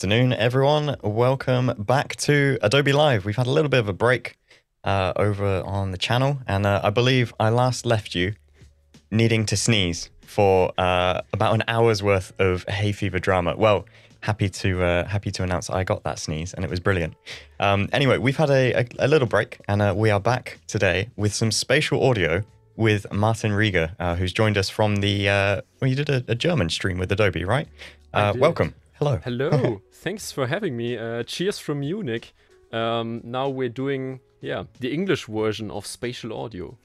Good afternoon, everyone. Welcome back to Adobe Live. We've had a little bit of a break uh, over on the channel, and uh, I believe I last left you needing to sneeze for uh, about an hour's worth of hay fever drama. Well, happy to uh, happy to announce I got that sneeze, and it was brilliant. Um, anyway, we've had a, a, a little break, and uh, we are back today with some spatial audio with Martin Rieger, uh, who's joined us from the. well, you did a, a German stream with Adobe, right? welcome. Hello. Hello. Thanks for having me. Uh, cheers from Munich. Um, now we're doing, yeah, the English version of spatial audio.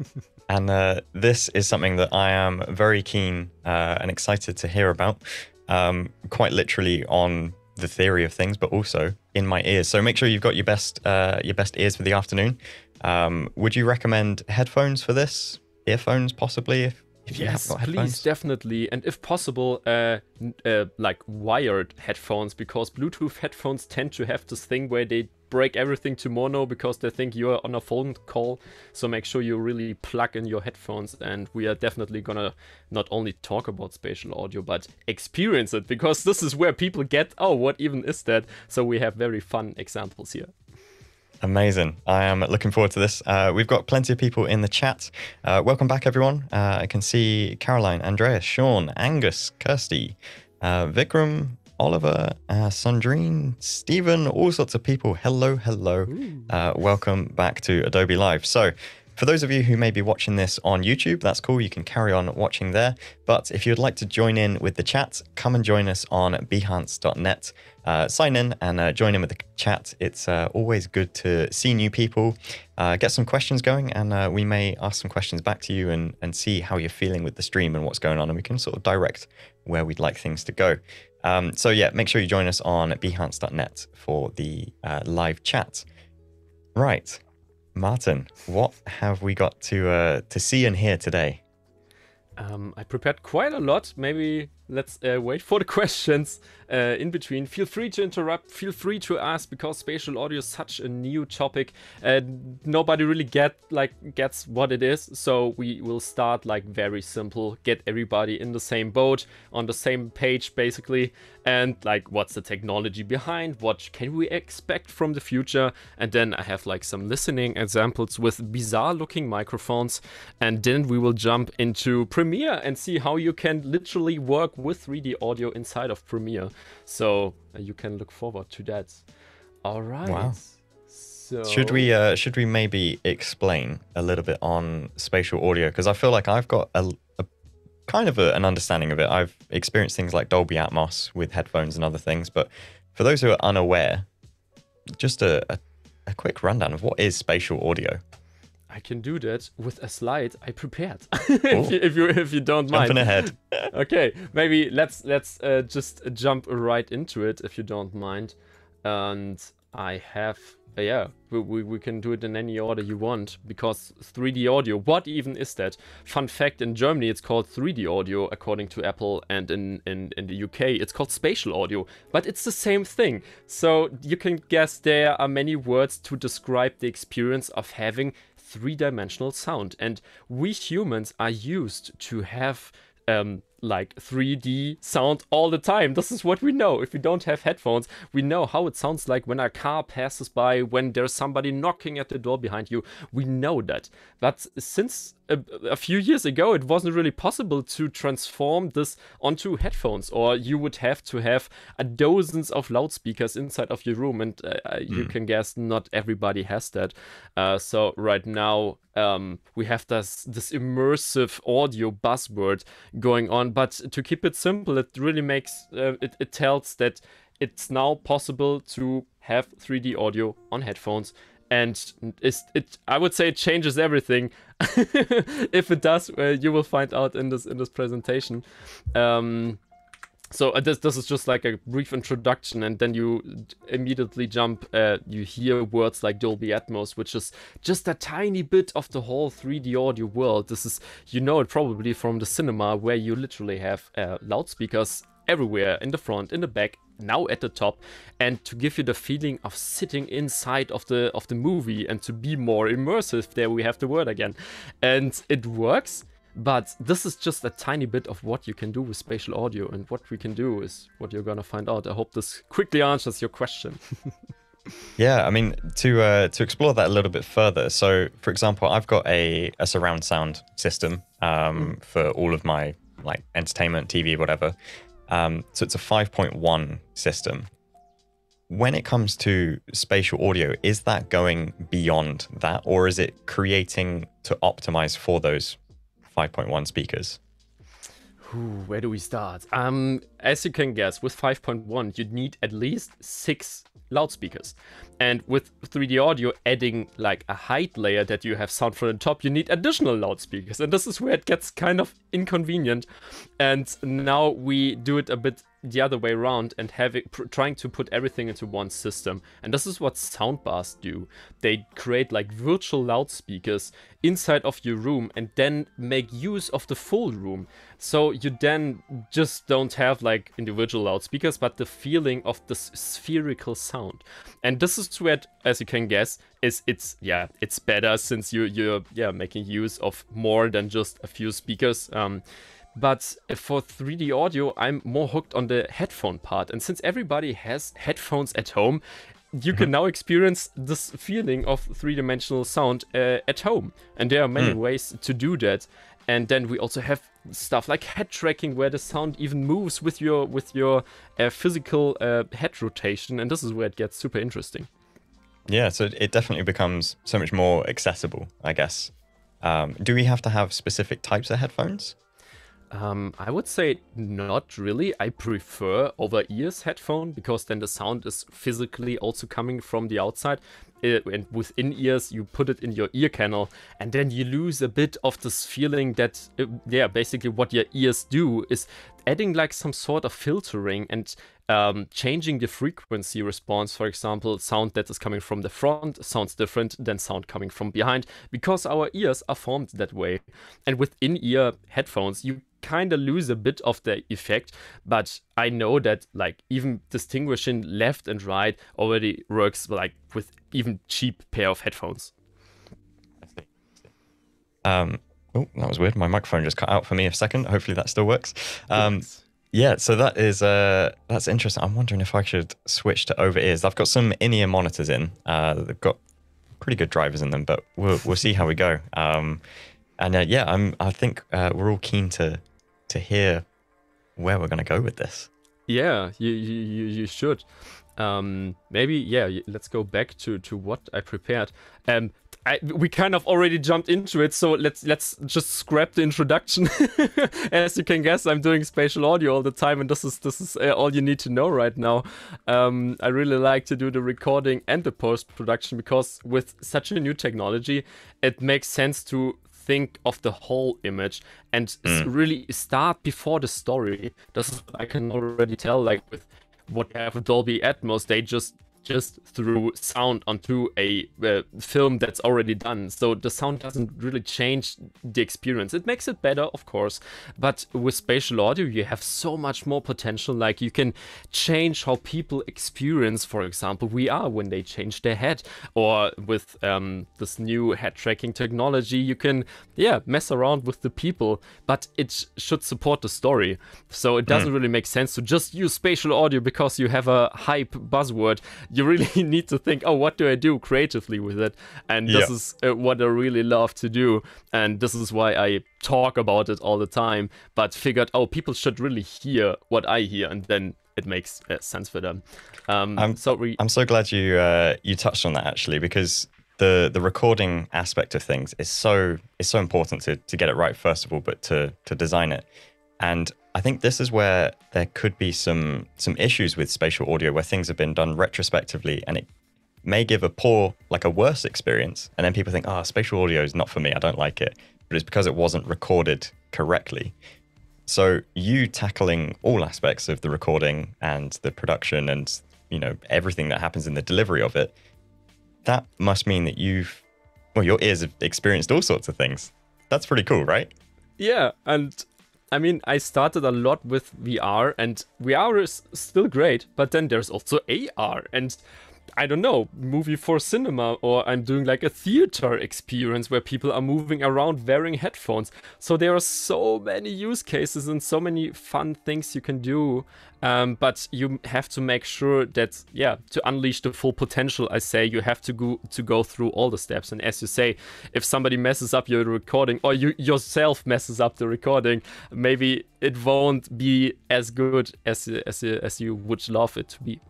and uh, this is something that I am very keen uh, and excited to hear about. Um, quite literally on the theory of things, but also in my ears. So make sure you've got your best uh, your best ears for the afternoon. Um, would you recommend headphones for this? Earphones, possibly, if yes, please, definitely, and if possible, uh, uh, like wired headphones, because Bluetooth headphones tend to have this thing where they break everything to mono because they think you're on a phone call. So make sure you really plug in your headphones, and we are definitely gonna not only talk about spatial audio but experience it because this is where people get, oh, what even is that? So we have very fun examples here. Amazing. I am looking forward to this. Uh, we've got plenty of people in the chat. Uh, welcome back, everyone. Uh, I can see Caroline, Andreas, Sean, Angus, Kirsty, uh, Vikram, Oliver, uh, Sandrine, Stephen, all sorts of people. Hello, hello. Uh, welcome back to Adobe Live. So, for those of you who may be watching this on YouTube, that's cool. You can carry on watching there. But if you'd like to join in with the chat, come and join us on behance.net uh, sign in and uh, join in with the chat. It's uh, always good to see new people, uh, get some questions going, and uh, we may ask some questions back to you and, and see how you're feeling with the stream and what's going on, and we can sort of direct where we'd like things to go. Um, so, yeah, make sure you join us on behance.net for the uh, live chat. Right. Martin, what have we got to uh, to see and hear today? Um, I prepared quite a lot. Maybe let's uh, wait for the questions uh, in between. Feel free to interrupt. Feel free to ask because spatial audio is such a new topic. and nobody really get like gets what it is. So we will start like very simple. Get everybody in the same boat on the same page basically. And like what's the technology behind? What can we expect from the future? And then I have like some listening examples with bizarre looking microphones. And then we will jump into Premiere and see how you can literally work with 3D audio inside of Premiere. So uh, you can look forward to that. All right. Wow. So... Should we uh, should we maybe explain a little bit on spatial audio because I feel like I've got a, a kind of a, an understanding of it. I've experienced things like Dolby Atmos with headphones and other things, but for those who are unaware, just a, a, a quick rundown of what is spatial audio. I can do that with a slide I prepared. if, you, if, you, if you don't Jumping mind. ahead. okay, maybe let's let's uh, just jump right into it if you don't mind. And I have uh, yeah, we, we, we, can do it in any order you want because 3D audio, what even is that? Fun fact in Germany, it's called 3D audio according to Apple, and in, in, in the UK, it's called spatial audio, but it's the same thing. So you can guess there are many words to describe the experience of having three dimensional sound. And we humans are used to have um, like 3D sound all the time. This is what we know. If we don't have headphones, we know how it sounds like when a car passes by, when there's somebody knocking at the door behind you. We know that. But since a, a, few years ago, it wasn't really possible to transform this onto headphones, or you would have to have a dozens of loudspeakers inside of your room, and uh, mm. you hmm. can guess not everybody has that. Uh, so right now, um, we have this this immersive audio buzzword going on. But to keep it simple, it really makes uh, it, it tells that it's now possible to have 3D audio on headphones. And it's, it i would say it changes everything. If it does uh, you will find out in this in this presentation. Um, so uh, this this is just like a brief introduction and then you immediately jump uh, you hear words like dolby atmos which is just a tiny bit of the whole 3d audio world. This is you know it probably from the cinema where you literally have uh, loudspeakers everywhere in the front in the back now at the top. And to give you the feeling of sitting inside of the of the movie and to be more immersive there we have the word again. And it works But this is just a tiny bit of what you can do with spatial audio, and what we can do is what you're gonna find out. I hope this quickly answers your question. yeah, I mean to uh, to explore that a little bit further. So, for example, I've got a, a surround sound system um, mm. for all of my like entertainment, TV, whatever. Um, so it's a 5.1 system. When it comes to spatial audio, is that going beyond that, or is it creating to optimize for those 5.1 speakers? Ooh, where do we start? Um, as you can guess, with 5.1, you'd need at least six loudspeakers. And with 3D audio adding like a height layer that you have sound from the top, you need additional loudspeakers. And this is where it gets kind of inconvenient. And now we do it a bit the other way around and have having trying to put everything into one system. And this is what soundbars do. They create like virtual loudspeakers inside of your room and then make use of the full room. So you then just don't have like individual loudspeakers, but the feeling of the spherical sound. And this is where, as you can guess, is it's yeah, it's better since you you're yeah making use of more than just a few speakers. Um, but for 3D audio, I'm more hooked on the headphone part. And since everybody has headphones at home, you can mm-hmm. now experience this feeling of three-dimensional sound uh, at home. And there are many mm. ways to do that. And then we also have stuff like head tracking, where the sound even moves with your with your uh, physical uh, head rotation. And this is where it gets super interesting. Yeah, so it definitely becomes so much more accessible, I guess. Um, do we have to have specific types of headphones? Um, I would say not really. I prefer over ears headphone because then the sound is physically also coming from the outside. It, and within ears, you put it in your ear canal, and then you lose a bit of this feeling that, uh, yeah, basically what your ears do is adding like some sort of filtering and um, changing the frequency response. For example, sound that is coming from the front sounds different than sound coming from behind because our ears are formed that way. And with in ear headphones, you kind of lose a bit of the effect, but I know that like even distinguishing left and right already works like with even cheap pair of headphones. Um, oh, that was weird. My microphone just cut out for me a second. Hopefully that still works. Um, yeah, so that is uh, that's interesting. I'm wondering if I should switch to over ears. I've got some in-ear monitors in. Uh, they've got pretty good drivers in them, but we'll we'll see how we go. Um, and uh, yeah, I'm I think uh, we're all keen to to hear where we're to go with this. Yeah, you you, you should. Um, maybe yeah. Let's go back to to what I prepared. Um, I, we kind of already jumped into it, so let's let's just scrap the introduction. As you can guess, I'm doing spatial audio all the time, and this is this is uh, all you need to know right now. Um, I really like to do the recording and the post production because with such a new technology, it makes sense to think of the whole image and mm. really start before the story. This is I can already tell. Like with what you have with Dolby Atmos, they just just through sound onto a uh, film that's already done. So the sound doesn't really change the experience. It makes it better, of course, but with spatial audio, you have so much more potential. Like you can change how people experience, for example, VR when they change their head, or with um, this new head tracking technology, you can, yeah, mess around with the people, but it should support the story. So it doesn't mm. really make sense to just use spatial audio because you have a hype buzzword you really need to think, oh, what do I do creatively with it? And this yeah. is uh, what I really love to do. And this is why I talk about it all the time, but figured, oh, people should really hear what I hear. And then it makes uh, sense for them. Um, I'm, so re- I'm so glad you uh, you touched on that actually because the the recording aspect of things is so is so important to to get it right first of all, but to to design it. And I think this is where there could be some some issues with spatial audio where things have been done retrospectively and it may give a poor, like a worse experience. And then people think, oh, spatial audio is not for me. I don't like it. But it's because it wasn't recorded correctly. So you tackling all aspects of the recording and the production and you know everything that happens in the delivery of it, that must mean that you've well, your ears have experienced all sorts of things. That's pretty cool, right? Yeah, and I mean, I started a lot with VR, and VR is still great, but then there's also AR, and I don't know, movie for cinema, or I'm doing like a theater experience where people are moving around wearing headphones. So there are so many use cases and so many fun things you can do. Um, but you have to make sure that, yeah, to unleash the full potential, I say you have to go to go through all the steps. And as you say, if somebody messes up your recording or you yourself messes up the recording, maybe it won't be as good as as as you would love it to be.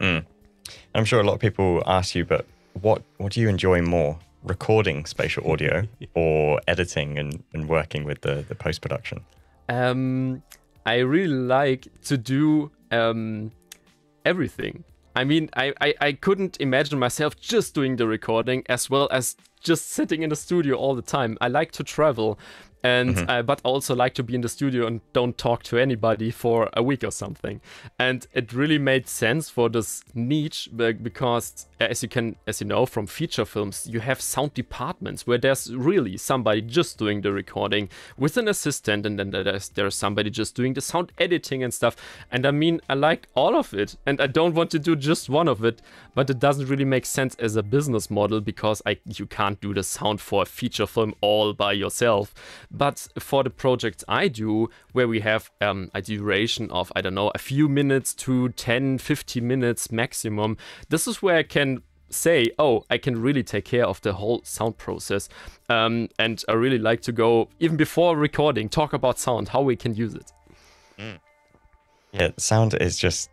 Mm. I'm sure a lot of people ask you, but what what do you enjoy more, recording spatial audio or editing and, and working with the, the post production? Um, I really like to do um, everything. I mean, I, I, I couldn't imagine myself just doing the recording as well as just sitting in the studio all the time. I like to travel and mm-hmm. uh, but also like to be in the studio and don't talk to anybody for a week or something. And it really made sense for this niche because as you can as you know from feature films you have sound departments where there's really somebody just doing the recording with an assistant and then there's there's somebody just doing the sound editing and stuff. And i mean i like all of it and i don't want to do just one of it but it doesn't really make sense as a business model because i you can't do the sound for a feature film all by yourself but for the projects I do, where we have um, a duration of, I don't know, a few minutes to 10, 15 minutes maximum, this is where I can say, oh, I can really take care of the whole sound process. Um, and I really like to go, even before recording, talk about sound, how we can use it. Mm. Yeah, sound is just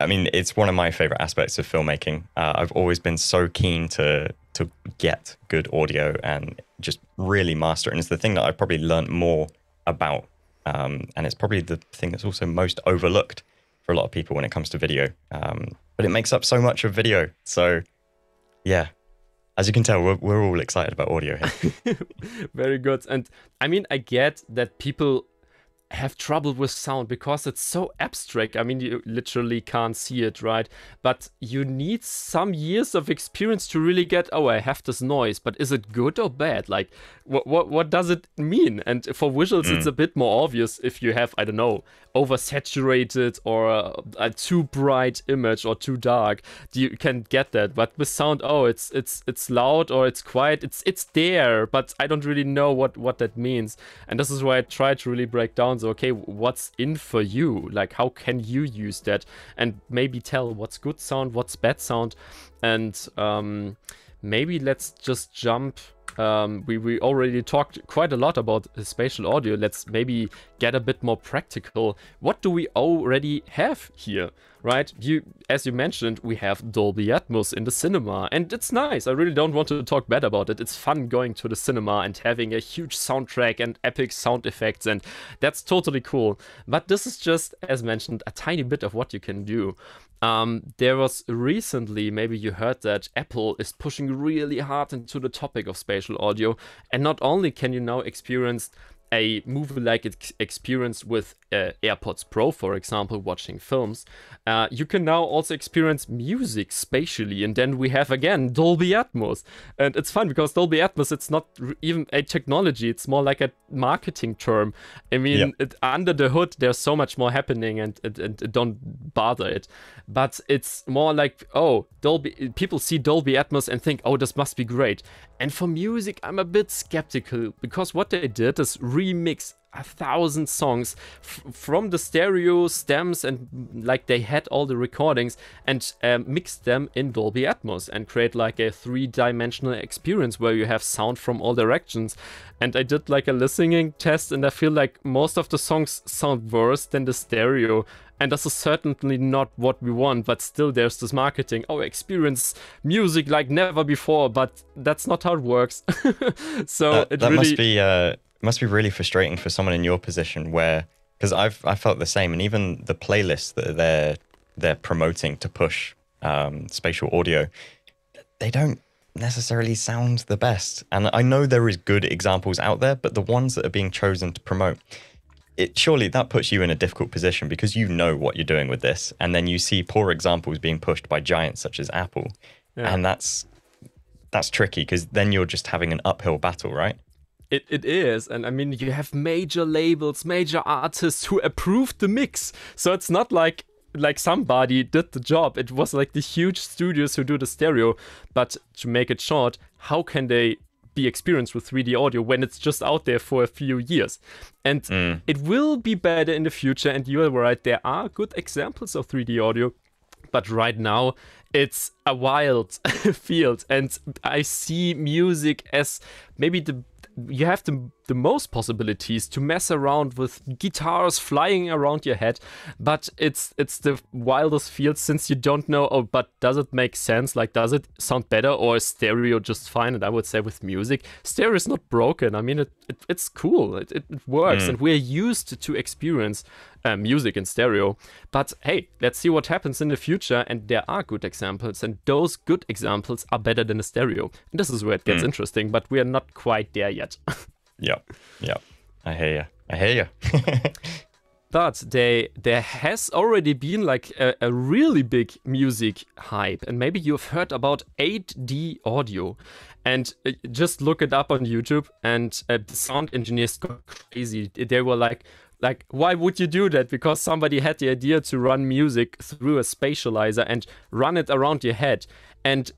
I mean, it's one of my favorite aspects of filmmaking. Uh, I've always been so keen to to get good audio and just really master it. And it's the thing that I've probably learned more about. Um, and it's probably the thing that's also most overlooked for a lot of people when it comes to video. Um, but it makes up so much of video. So, yeah, as you can tell, we're, we're all excited about audio here. Very good. And I mean, I get that people have trouble with sound because it's so abstract. I mean, you literally can't see it, right? But you need some years of experience to really get, oh, I have this noise, but is it good or bad? Like, what what, what does it mean? And for visuals, mm. it's a bit more obvious if you have, I don't know, oversaturated or a, a, too bright image or too dark. You can get that. But with sound, oh, it's it's it's loud or it's quiet. It's it's there, but I don't really know what what that means. And this is why I try to really break down. So okay, what's in for you? Like how can you use that? And maybe tell what's good sound, what's bad sound, and um, maybe let's just jump um, we, we already talked quite a lot about spatial audio. Let's maybe get a bit more practical. What do we already have here, right? You, as you mentioned, we have Dolby Atmos in the cinema, and it's nice. I really don't want to talk bad about it. It's fun going to the cinema and having a huge soundtrack and epic sound effects, and that's totally cool. But this is just, as mentioned, a tiny bit of what you can do. Um, there was recently, maybe you heard that Apple is pushing really hard into the topic of spatial audio, and not only can you now experience a movie like experience with uh, AirPods Pro, for example, watching films, uh, you can now also experience music spatially. And then we have again Dolby Atmos. And it's fun because Dolby Atmos, it's not even a technology, it's more like a marketing term. I mean, yep. it, under the hood, there's so much more happening and, and, and, don't bother it. But it's more like, oh, Dolby, people see Dolby Atmos and think, oh, this must be great. And for music, I'm a bit skeptical because what they did is remix a thousand songs from the stereo stems and like they had all the recordings and um, mixed them in Dolby Atmos and create like a three-dimensional experience where you have sound from all directions. And I did like a listening test and I feel like most of the songs sound worse than the stereo and this is certainly not what we want, but still there's this marketing. Oh, experience music like never before, but that's not how it works. so that, it that really... must be uh, must be really frustrating for someone in your position where because I've I felt the same, and even the playlists that they're they're promoting to push um, spatial audio, they don't necessarily sound the best. And I know there is good examples out there, but the ones that are being chosen to promote, it surely that puts you in a difficult position because you know what you're doing with this, and then you see poor examples being pushed by giants such as Apple, yeah. and that's that's tricky because then you're just having an uphill battle, right? It, it is, and I mean, you have major labels, major artists who approved the mix. So it's not like like somebody did the job. It was like the huge studios who do the stereo. But to make it short, how can they be experienced with 3D audio when it's just out there for a few years. And mm. it will be better in the future. And you are right, there are good examples of 3D audio. But right now, it's a wild field. And I see music as maybe the you have the, the most possibilities to mess around with guitars flying around your head but it's it's the wildest field since you don't know oh but does it make sense? Like does it sound better or is stereo just fine? And i would say with music stereo is not broken. I mean it, it it's cool. It, it, it works mm. and we're used to experience uh, music in stereo. But hey let's see what happens in the future. And there are good examples and those good examples are better than a stereo. And this is where it gets mm. interesting but we are not quite there yet yeah, yeah. I hear you. I hear you. but they there has already been like a, a, really big music hype and maybe you've heard about 8d audio and uh, just look it up on youtube and uh, the sound engineers got crazy they were like like why would you do that because somebody had the idea to run music through a spatializer and run it around your head and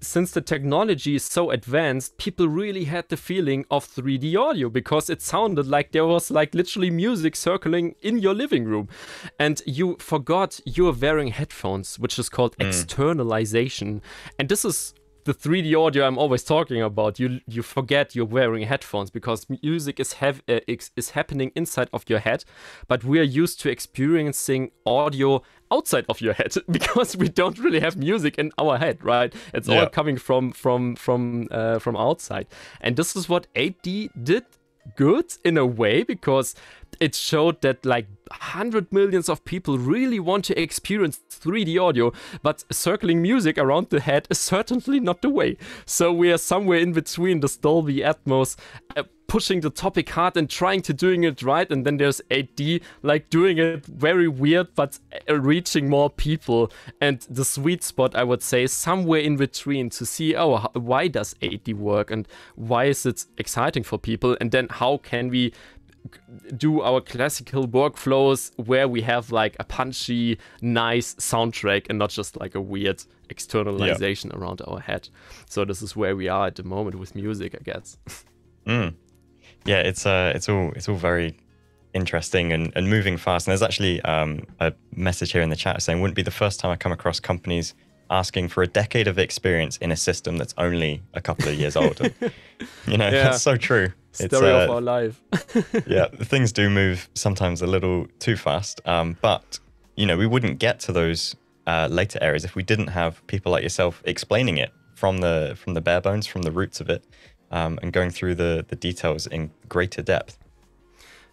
since the technology is so advanced, people really had the feeling of 3D audio because it sounded like there was like literally music circling in your living room. And you forgot you were wearing headphones, which is called mm. externalization. And this is the 3D audio I'm always talking about. You you forget you're wearing headphones because music is have uh, is happening inside of your head, but we are used to experiencing audio outside of your head because we don't really have music in our head, right? It's yeah. all coming from from from uh, from outside, and this is what 8D did good in a way because it showed that like 100 millions of people really want to experience 3D audio, but circling music around the head is certainly not the way. So we are somewhere in between the Dolby Atmos. Uh, pushing the topic hard and trying to doing it right and then there's 8D like doing it very weird but uh, reaching more people and the sweet spot I would say somewhere in between to see oh why does 8D work and why is it exciting for people and then how can we do our classical workflows where we have like a punchy, nice soundtrack and not just like a weird externalization yeah. around our head. So this is where we are at the moment with music, I guess. mm. Yeah, it's uh, it's all it's all very interesting and, and moving fast. And there's actually um, a message here in the chat saying, "Wouldn't be the first time I come across companies." asking for a decade of experience in a system that's only a couple of years old. And, you know, yeah. that's so true. Story uh, of our life. yeah, things do move sometimes a little too fast. Um, but you know, we wouldn't get to those uh, later areas if we didn't have people like yourself explaining it from the from the bare bones, from the roots of it, um, and going through the the details in greater depth.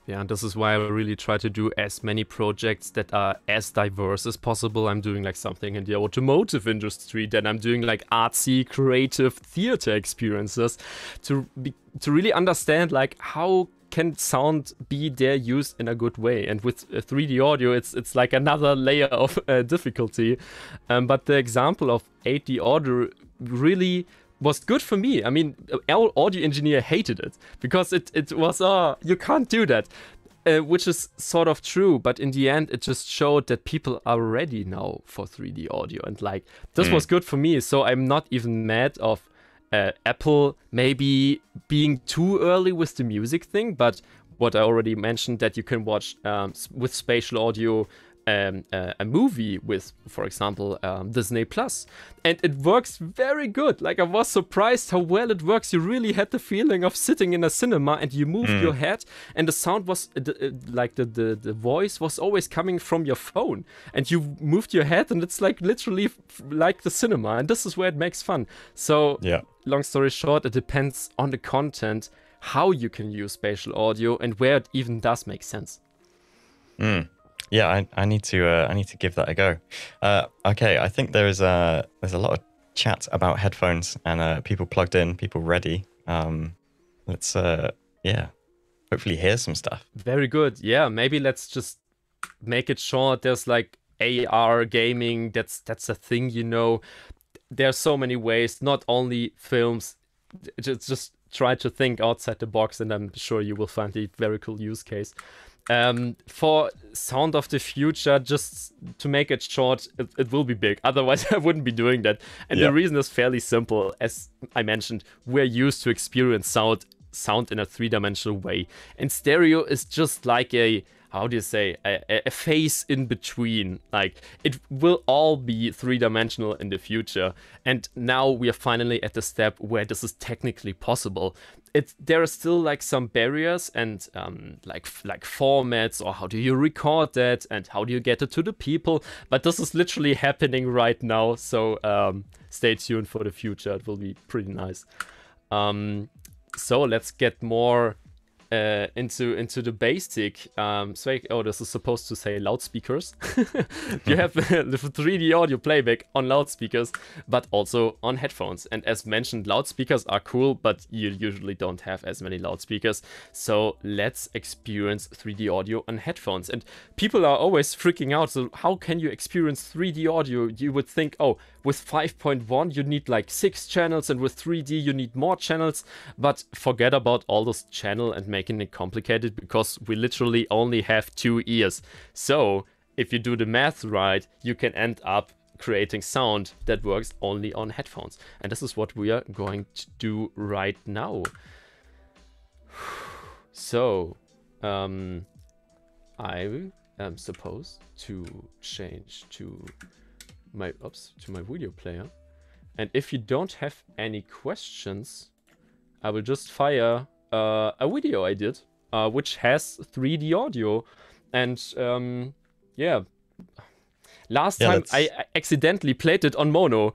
Yeah, and this is why I really try to do as many projects that are as diverse as possible. I'm doing like something in the automotive industry, then I'm doing like artsy, creative theater experiences to be, to really understand like how can sound be there used in a good way and with 3d uh, audio it's it's like another layer of uh, difficulty um, but the example of 8d audio really was good for me. I mean, our audio engineer hated it because it, it was, oh, you can't do that. Uh, which is sort of true, but in the end, it just showed that people are ready now for 3D audio, and like this mm. was good for me. So I'm not even mad of uh, Apple maybe being too early with the music thing, but what I already mentioned that you can watch um, with spatial audio um, uh, a movie with, for example, um, Disney Plus, and it works very good. Like I was surprised how well it works. You really had the feeling of sitting in a cinema, and you moved mm. your head, and the sound was uh, uh, like the, the the voice was always coming from your phone, and you moved your head, and it's like literally like the cinema, and this is where it makes fun. So yeah. Long story short, it depends on the content, how you can use spatial audio, and where it even does make sense. Mm. Yeah, I, I need to uh, I need to give that a go. Uh, okay, I think there is a there's a lot of chat about headphones and uh, people plugged in, people ready. Um, let's uh, yeah, hopefully hear some stuff. Very good. Yeah, maybe let's just make it short. There's like AR gaming. That's that's a thing, you know. There's so many ways. Not only films. Just just try to think outside the box, and I'm sure you will find a very cool use case. Um, for Sound of the Future, just to make it short, it, it will be big. Otherwise, I wouldn't be doing that. And Yeah. the reason is fairly simple. As I mentioned, we're used to experience sound sound in a three-dimensional way, and stereo is just like a how do you say a, a- phase in between. Like it will all be three-dimensional in the future, and now we are finally at the step where this is technically possible it there are still like some barriers and um, like like formats or how do you record that and how do you get it to the people but this is literally happening right now so um, stay tuned for the future. It will be pretty nice. Um, so let's get more uh, into into the basic um Sveik, oh this is supposed to say loudspeakers. You have the 3d audio playback on loudspeakers but also on headphones. And as mentioned loudspeakers are cool but you usually don't have as many loudspeakers. So let's experience 3d audio on headphones. And people are always freaking out. So how can you experience 3d audio? You would think oh with 5.1 you need like six channels and with 3d you need more channels. But forget about all those channel and making it complicated because we literally only have two ears. So if you do the math right you can end up creating sound that works only on headphones. And this is what we are going to do right now. So um i am supposed to change to my oops to my video player. And if you don't have any questions i will just fire uh, a video i did uh, which has 3d audio. And um, yeah. Last Yeah, time I accidentally played it on mono.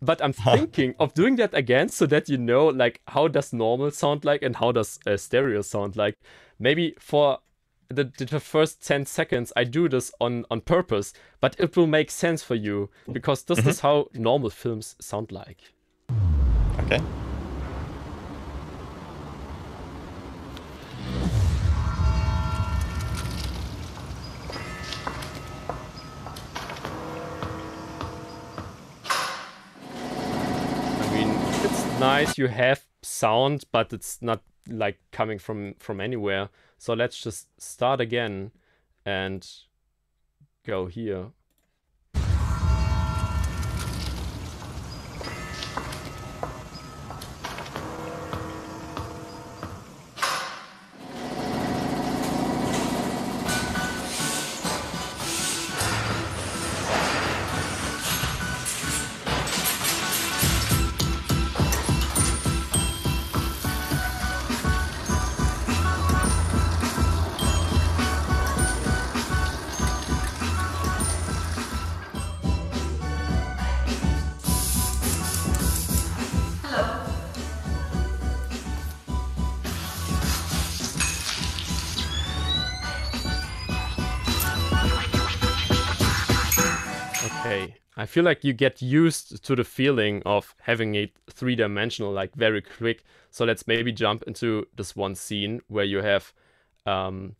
But i'm thinking of doing that again so that you know like how does normal sound like and how does uh, stereo sound like. Maybe for the, the first 10 seconds i do this on on purpose but it will make sense for you because this mm-hmm. is how normal films sound like Okay. I mean, it's nice you have sound, but it's not like coming from from anywhere. So let's just start again and go here. Feel like you get used to the feeling of having it three dimensional, like very quick. So let's maybe jump into this one scene where you have um,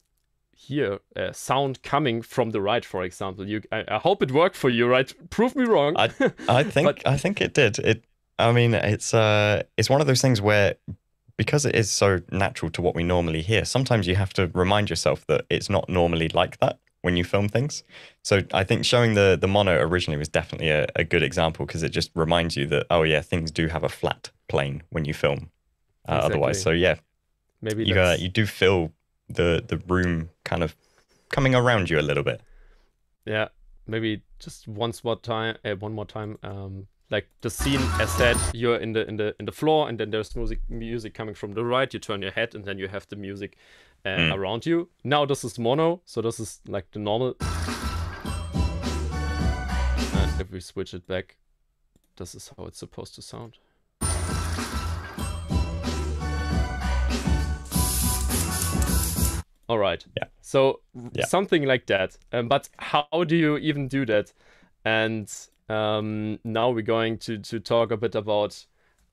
here a sound coming from the right, for example. You, I, I hope it worked for you, right? Prove me wrong. I I think But- I think it did. It. I mean, it's uh, it's one of those things where because it is so natural to what we normally hear. Sometimes you have to remind yourself that it's not normally like that when you film things. So I think showing the the mono originally was definitely a, a good example because it just reminds you that oh yeah, things do have a flat plane when you film. Uh, Otherwise, so yeah, maybe you uh, you do feel the the room kind of coming around you a little bit. Yeah, maybe just once more time, uh, one more time. Um, like the scene, as said, you're in the in the in the floor, and then there's music music coming from the right. You turn your head, and then you have the music uh, Mm. around you. Now this is mono, so this is like the normal. And if we switch it back, this is how it's supposed to sound. All right. Yeah. So Yeah. something like that. Um, but how do you even do that? And um, now we're going to to talk a bit about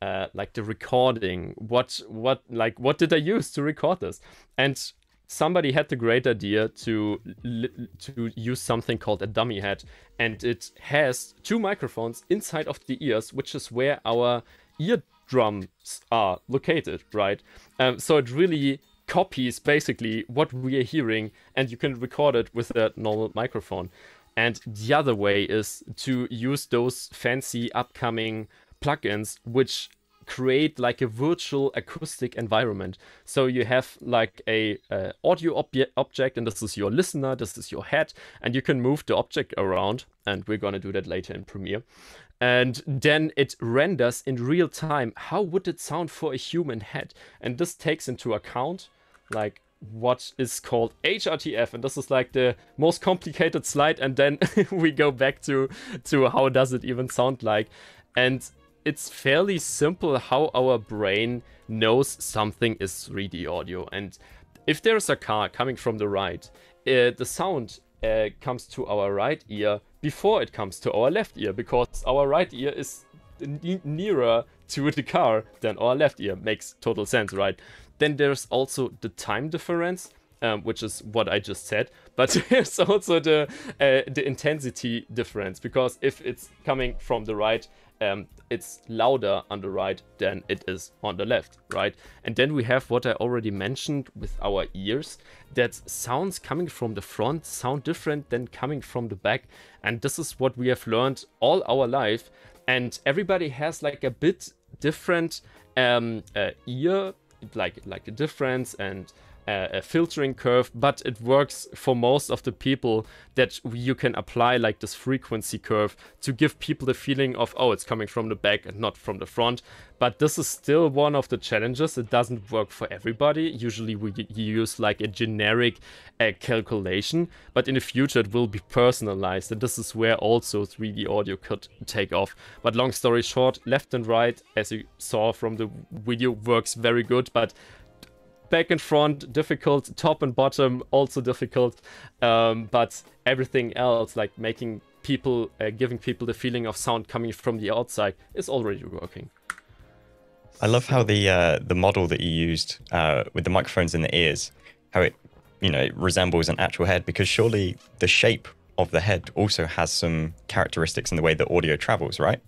uh, like the recording. What what like what did I use to record this? And somebody had the great idea to to use something called a dummy head, and it has two microphones inside of the ears, which is where our eardrums are located, right? Um, so it really copies basically what we are hearing and you can record it with a normal microphone. And the other way is to use those fancy upcoming plugins which create like a virtual acoustic environment. So you have like a uh, audio obje- object, and this is your listener, this is your head, and you can move the object around. And we're gonna do that later in Premiere. And then it renders in real time how would it sound for a human head, and this takes into account like what is called HRTF, and this is like the most complicated slide. And then we go back to to how does it even sound like, and it's fairly simple how our brain knows something is 3D audio. And if there's a car coming from the right, uh, the sound uh, comes to our right ear before it comes to our left ear because our right ear is nearer to the car than our left ear. Makes total sense, right? Then there's also the time difference. Um, which is what I just said. But there's also the uh, the intensity difference because if it's coming from the right, um, it's louder on the right than it is on the left, right? And then we have what I already mentioned with our ears, that sounds coming from the front sound different than coming from the back. And this is what we have learned all our life. And everybody has like a bit different um, uh, ear, like like a difference and a filtering curve, but it works for most of the people that you can apply like this frequency curve to give people the feeling of, oh, it's coming from the back and not from the front. But this is still one of the challenges. It doesn't work for everybody. Usually we use like a generic uh, calculation, but in the future it will be personalized. And this is where also 3D audio could take off. But long story short, left and right, as you saw from the video, works very good. But back and front difficult, top and bottom also difficult, um, but everything else, like making people, uh, giving people the feeling of sound coming from the outside, is already working. I love how the uh, the model that you used uh, with the microphones in the ears, how it you know it resembles an actual head because surely the shape of the head also has some characteristics in the way that audio travels, right?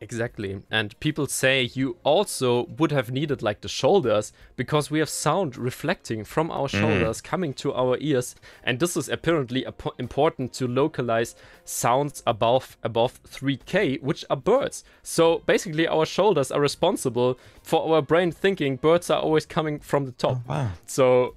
Exactly. And people say you also would have needed like the shoulders because we have sound reflecting from our mm. shoulders mm. coming to our ears and this is apparently important to localize sounds above above 3k which are birds. So basically our shoulders are responsible for our brain thinking birds are always coming from the top. Oh, wow. So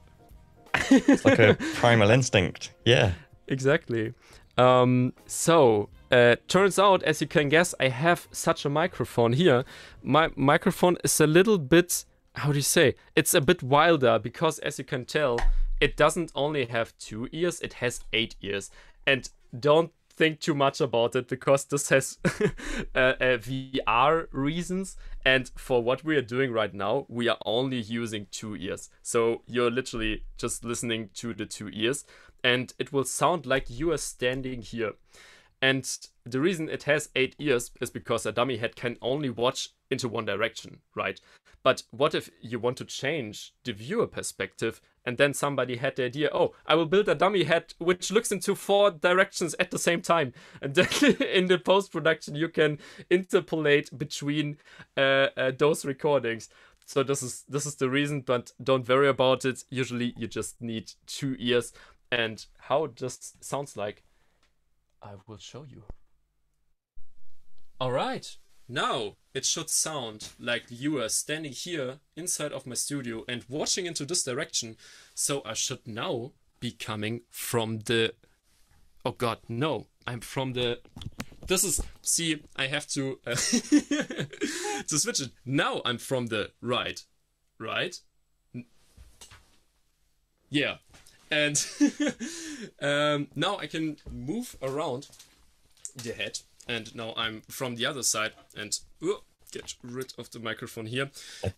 it's like a primal instinct. Yeah. Exactly. Um, so uh, turns out, as you can guess, I have such a microphone here. My microphone is a little bit, how do you say? It's a bit wilder because, as you can tell, it doesn't only have two ears, it has eight ears. And don't think too much about it because this has uh, uh, VR reasons. And for what we are doing right now, we are only using two ears. So you're literally just listening to the two ears, and it will sound like you are standing here. And the reason it has eight ears is because a dummy head can only watch into one direction, right? But what if you want to change the viewer perspective and then somebody had the idea, oh, I will build a dummy head which looks into four directions at the same time. And then in the post production, you can interpolate between uh, uh, those recordings. So this is this is the reason, but don't worry about it. Usually you just need two ears. And how it just sounds like I will show you. Alright, now it should sound like you are standing here inside of my studio and watching into this direction. So I should now be coming from the. Oh god, no. I'm from the. This is. See, I have to. Uh, to switch it. Now I'm from the right. Right? Yeah, and um, now I can move around the head. And now I'm from the other side and uh, get rid of the microphone here.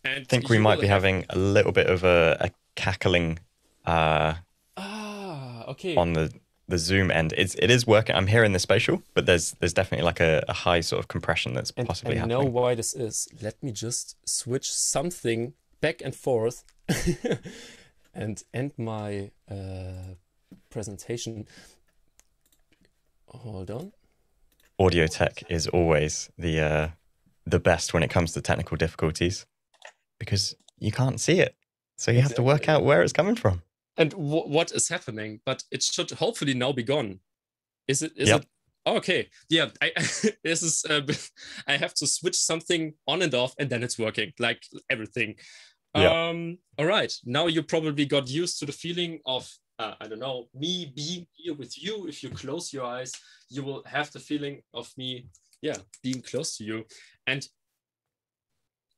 And I think we might be have... having a little bit of a, a cackling uh, ah, okay. on the the zoom end. It's it is working. I'm hearing the spatial, but there's there's definitely like a, a high sort of compression that's and possibly I happening. know why this is. Let me just switch something back and forth. and end my uh, presentation. Hold on. Audio tech is always the uh, the best when it comes to technical difficulties because you can't see it. So you have to work out where it's coming from. And w- what is happening? But it should hopefully now be gone. Is it? Is Yep. it? Okay. Yeah. I this is. Uh, I have to switch something on and off, and then it's working. Like everything. Yeah. Um. All right. Now you probably got used to the feeling of. Uh, I don't know, me being here with you. If you close your eyes, you will have the feeling of me, yeah, being close to you. And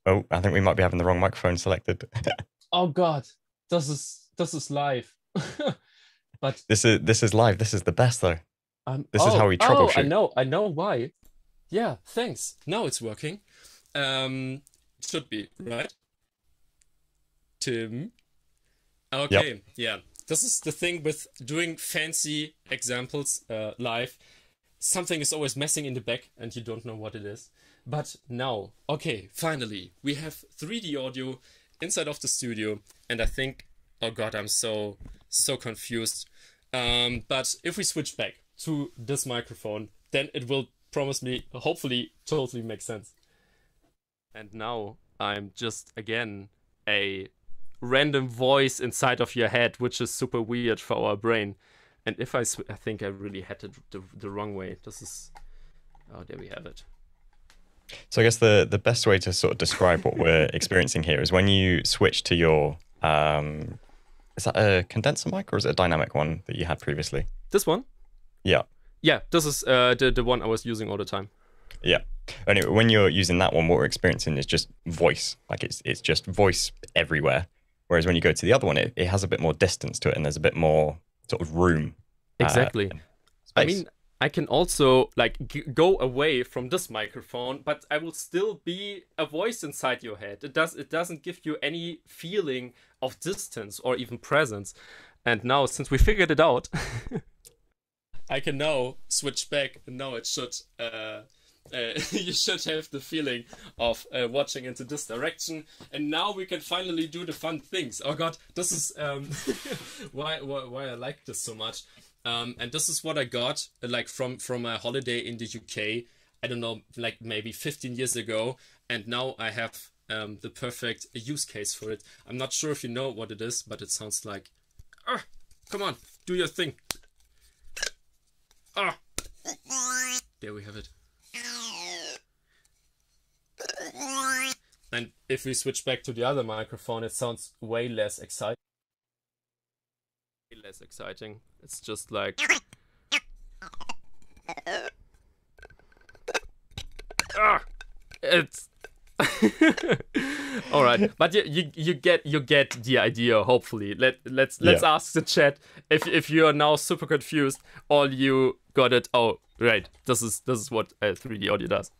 Oh, I think we might be having the wrong microphone selected. oh god, this is this is live. but this is this is live. This is the best though. Um, This is how we troubleshoot. Oh, I know, I know why. Yeah, thanks. Now it's working. Um, should be right. Tim. Okay, yeah. This is the thing with doing fancy examples uh, live. Something is always messing in the back, and you don't know what it is. But now, okay, finally, we have 3D audio inside of the studio, and I think, oh god, I'm so so confused. Um, but if we switch back to this microphone, then it will promise me, hopefully, totally make sense. And now I'm just again a random voice inside of your head, which is super weird for our brain. And if I, sw- I think I really had it the, the wrong way. This is, oh, there we have it. So I guess the the best way to sort of describe what we're experiencing here is when you switch to your um, is that a condenser mic or is it a dynamic one that you had previously? This one? Yeah, Yeah, this is uh, the the one I was using all the time. yeah. Anyway, when you're using that one, what we're experiencing is just voice. Like it's it's just voice everywhere. Whereas when you go to the other one, it, it has a bit more distance to it, and there's a bit more sort of room. uh, Exactly. and I mean, I can also like g- go away from this microphone, but I will still be a voice inside your head. It does it doesn't give you any feeling of distance or even presence. And now since we figured it out, I can now switch back and now it should uh uh, you should have the feeling of uh, watching into this direction, and now we can finally do the fun things. Oh God, this is um, why, why why I like this so much. Um, and this is what I got uh, like from from a holiday in the UK. I don't know, like maybe 15 years ago, and now I have um, the perfect use case for it. I'm not sure if you know what it is, but it sounds like, ah, come on, do your thing. Ah, there we have it. And if we switch back to the other microphone, it sounds way less exciting. Way less exciting. It's just like. Ah, it's. All right, but you, you you get you get the idea. Hopefully, let let's let's Yeah. ask the chat if if you are now super confused, or you got it. Oh, right. This is this is what uh, 3D audio does.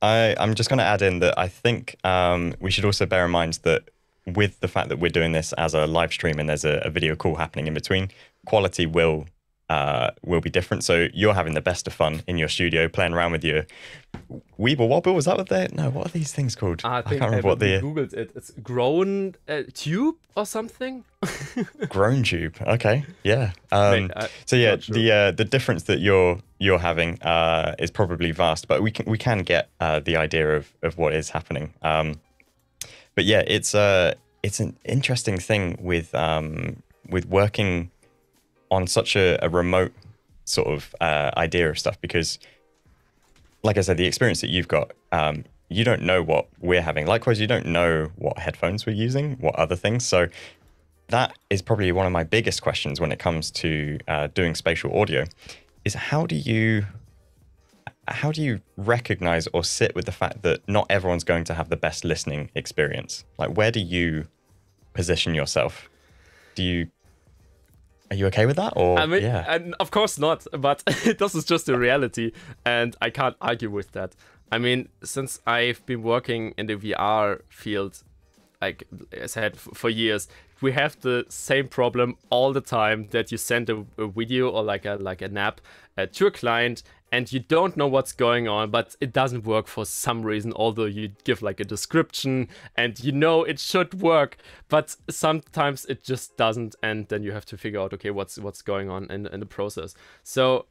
I, I'm just going to add in that I think um, we should also bear in mind that with the fact that we're doing this as a live stream and there's a, a video call happening in between, quality will uh, will be different. So you're having the best of fun in your studio, playing around with your Weeble Wobble. Was that what they? No, what are these things called? I think can't remember what the googled it. It's groan uh, tube or something. groan tube. Okay, yeah. Um, Wait, I- so yeah, sure. the uh, the difference that you're you're having uh, is probably vast, but we can we can get uh, the idea of of what is happening. Um, but yeah, it's uh it's an interesting thing with um, with working on such a, a remote sort of uh, idea of stuff because, like I said, the experience that you've got. Um, you don't know what we're having. Likewise, you don't know what headphones we're using, what other things. So that is probably one of my biggest questions when it comes to uh, doing spatial audio is how do you how do you recognize or sit with the fact that not everyone's going to have the best listening experience like where do you position yourself do you are you okay with that or I mean, yeah and of course not, but this is just the reality, and I can't argue with that. I mean, since I've been working in the VR field, like I said, for years, we have the same problem all the time that you send a, a video or like a like an app uh, to a client and you don't know what's going on but it doesn't work for some reason although you give like a description and you know it should work but sometimes it just doesn't and then you have to figure out okay what's what's going on in, in the process so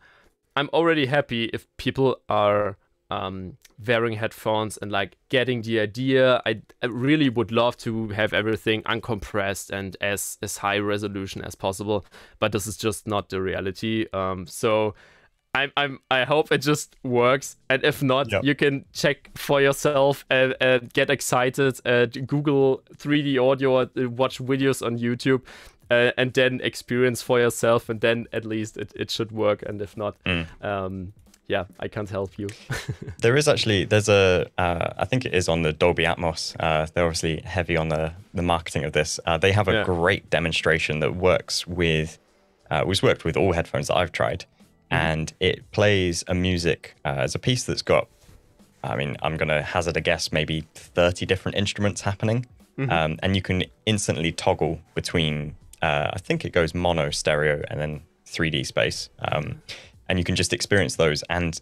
i'm already happy if people are um, wearing headphones and like getting the idea. I, I, really would love to have everything uncompressed and as as high resolution as possible, but this is just not the reality. Um, so. I'm, I'm, I hope it just works, and if not, yep. you can check for yourself and, and get excited. Uh, Google 3D audio, watch videos on YouTube, uh, and then experience for yourself, and then at least it, it should work. And if not, mm. um, yeah, I can't help you. there is actually there's a uh, I think it is on the Dolby Atmos. Uh, they're obviously heavy on the the marketing of this. Uh, they have a yeah. great demonstration that works with uh, was worked with all headphones that I've tried. And it plays a music uh, as a piece that's got. I mean, I'm gonna hazard a guess, maybe 30 different instruments happening, mm-hmm. um, and you can instantly toggle between. Uh, I think it goes mono, stereo, and then 3D space. Um, and you can just experience those. And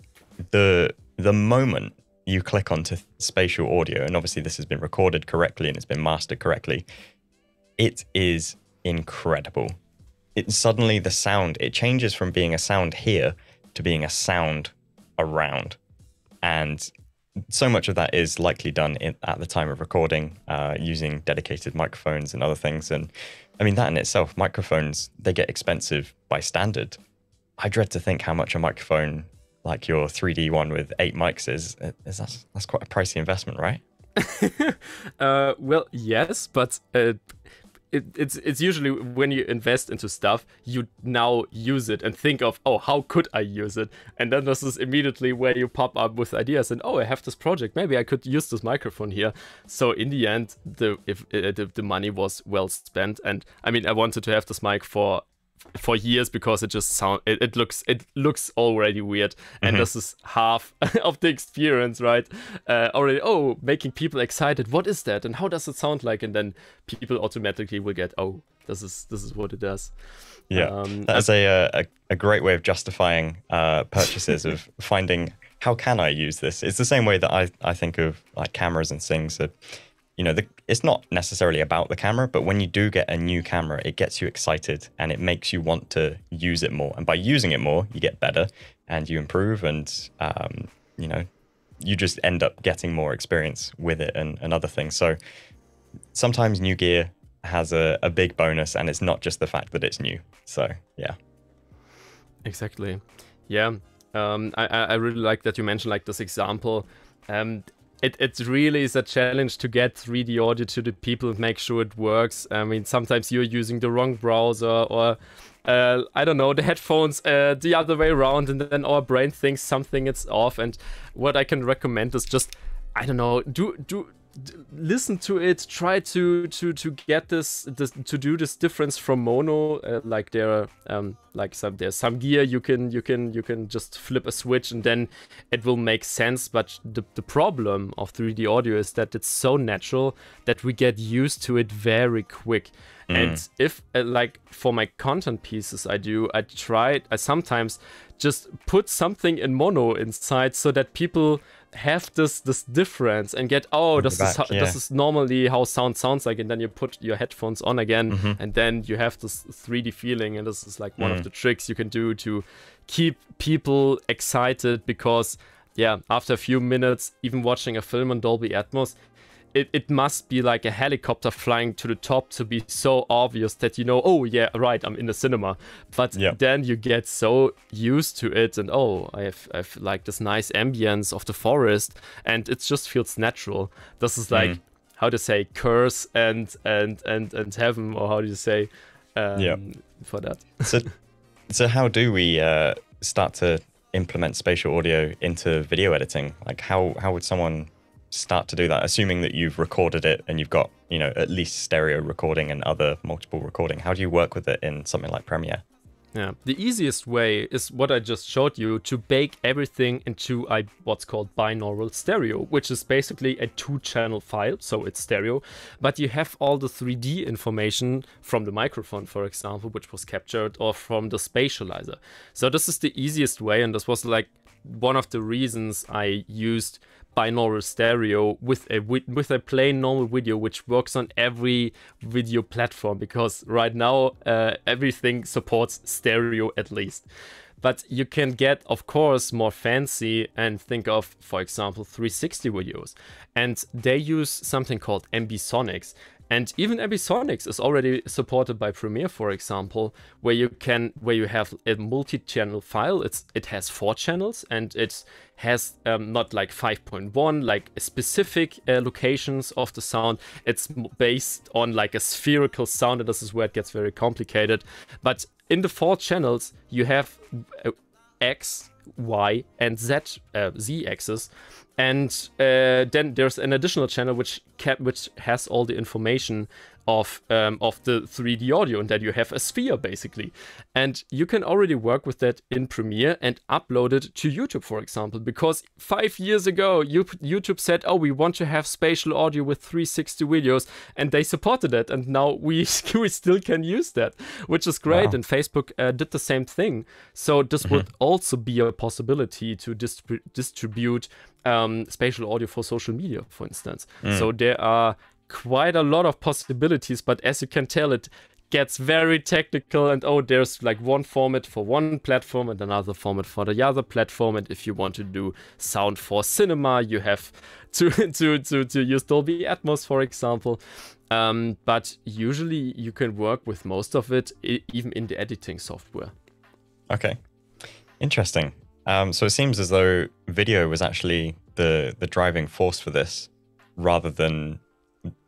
the the moment you click onto spatial audio, and obviously this has been recorded correctly and it's been mastered correctly, it is incredible. It suddenly the sound it changes from being a sound here to being a sound around, and so much of that is likely done in, at the time of recording uh, using dedicated microphones and other things. And I mean that in itself, microphones they get expensive by standard. I dread to think how much a microphone like your 3D one with eight mics is. is that's, that's quite a pricey investment, right? uh, well, yes, but uh, it, it's it's usually when you invest into stuff, you now use it and think of, oh, how could I use it? And then this is immediately where you pop up with ideas and oh, I have this project, maybe I could use this microphone here. So in the end, the if uh, the, the money was well spent, and I mean, I wanted to have this mic for for years because it just sound it, it looks it looks already weird. And mm-hmm. this is half of the experience right? Uh, already oh making people excited. What is that? And how does it sound like? And then people automatically will get oh this is this is what it does. Yeah. Um, that's a, uh, a, a great way of justifying uh, purchases of finding how can i use this? It's the same way that i i think of like cameras and things that you know, the, it's not necessarily about the camera, but when you do get a new camera, it gets you excited and it makes you want to use it more. And by using it more, you get better and you improve, and um, you know, you just end up getting more experience with it and, and other things. So sometimes new gear has a, a big bonus, and it's not just the fact that it's new. So yeah, exactly. Yeah, um, I I really like that you mentioned like this example. Um, it, it really is a challenge to get 3D audio to the people and make sure it works. I mean, sometimes you're using the wrong browser or uh, I don't know, the headphones uh, the other way around, and then our brain thinks something is off. And what I can recommend is just, I don't know, do do listen to it try to to to get this, this to do this difference from mono uh, like there um like some there's some gear you can you can you can just flip a switch and then it will make sense. But the, the problem of 3d audio is that it's so natural that we get used to it very quick mm. and if uh, like for my content pieces i do i try i sometimes just put something in mono inside so that people have this this difference and get oh this back, is how, yeah. this is normally how sound sounds like and then you put your headphones on again mm-hmm. and then you have this 3D feeling and this is like one mm. of the tricks you can do to keep people excited because yeah after a few minutes even watching a film on Dolby Atmos it, it must be like a helicopter flying to the top to be so obvious that you know, oh yeah, right, I'm in the cinema. But then you get so used to it, and oh, I have, I have like this nice ambience of the forest, and it just feels natural. This is like mm. how to say curse and and and and heaven, or how do you say? Um, yeah. For that. so, so how do we uh, start to implement spatial audio into video editing? Like, how how would someone start to do that, assuming that you've recorded it and you've got, you know, at least stereo recording and other multiple recording? How do you work with it in something like Premiere? Yeah, the easiest way is what I just showed you to bake everything into a what's called binaural stereo, which is basically a two-channel file, so it's stereo, but you have all the 3D information from the microphone, for example, which was captured, or from the spatializer. So this is the easiest way, and this was like one of the reasons I used binaural stereo with a with a plain normal video which works on every video platform because right now uh, everything supports stereo at least but you can get, of course, more fancy and think of, for example, 360 videos. And they use something called Ambisonics. And even Ambisonics is already supported by Premiere, for example, where you can where you have a multi-channel file. It's it has four channels and it has um, not like 5.1 like specific uh, locations of the sound. It's based on like a spherical sound, and this is where it gets very complicated. But in the four channels, you have uh, X, Y, and Z uh, Z axis, and uh, then there's an additional channel which which has all the information of um, of the 3D audio and that you have a sphere basically. And you can already work with that in Premiere and upload it to YouTube, for example, because five years ago YouTube said, "Oh, we want to have spatial audio with 360 videos," and they supported it, and now we we still can use that, which is great. Wow. And Facebook uh, did the same thing. So this mm-hmm. would also be a possibility to distrib- distribute um, spatial audio for social media, for instance. Mm. So there are quite a lot of possibilities, but as you can tell, it gets very technical and oh there's like one format for one platform and another format for the other platform. And if you want to do sound for cinema you have to to to, to use dolby atmos for example. Um, but usually you can work with most of it even in the editing software. Okay. Interesting. Um, so it seems as though video was actually the the driving force for this rather than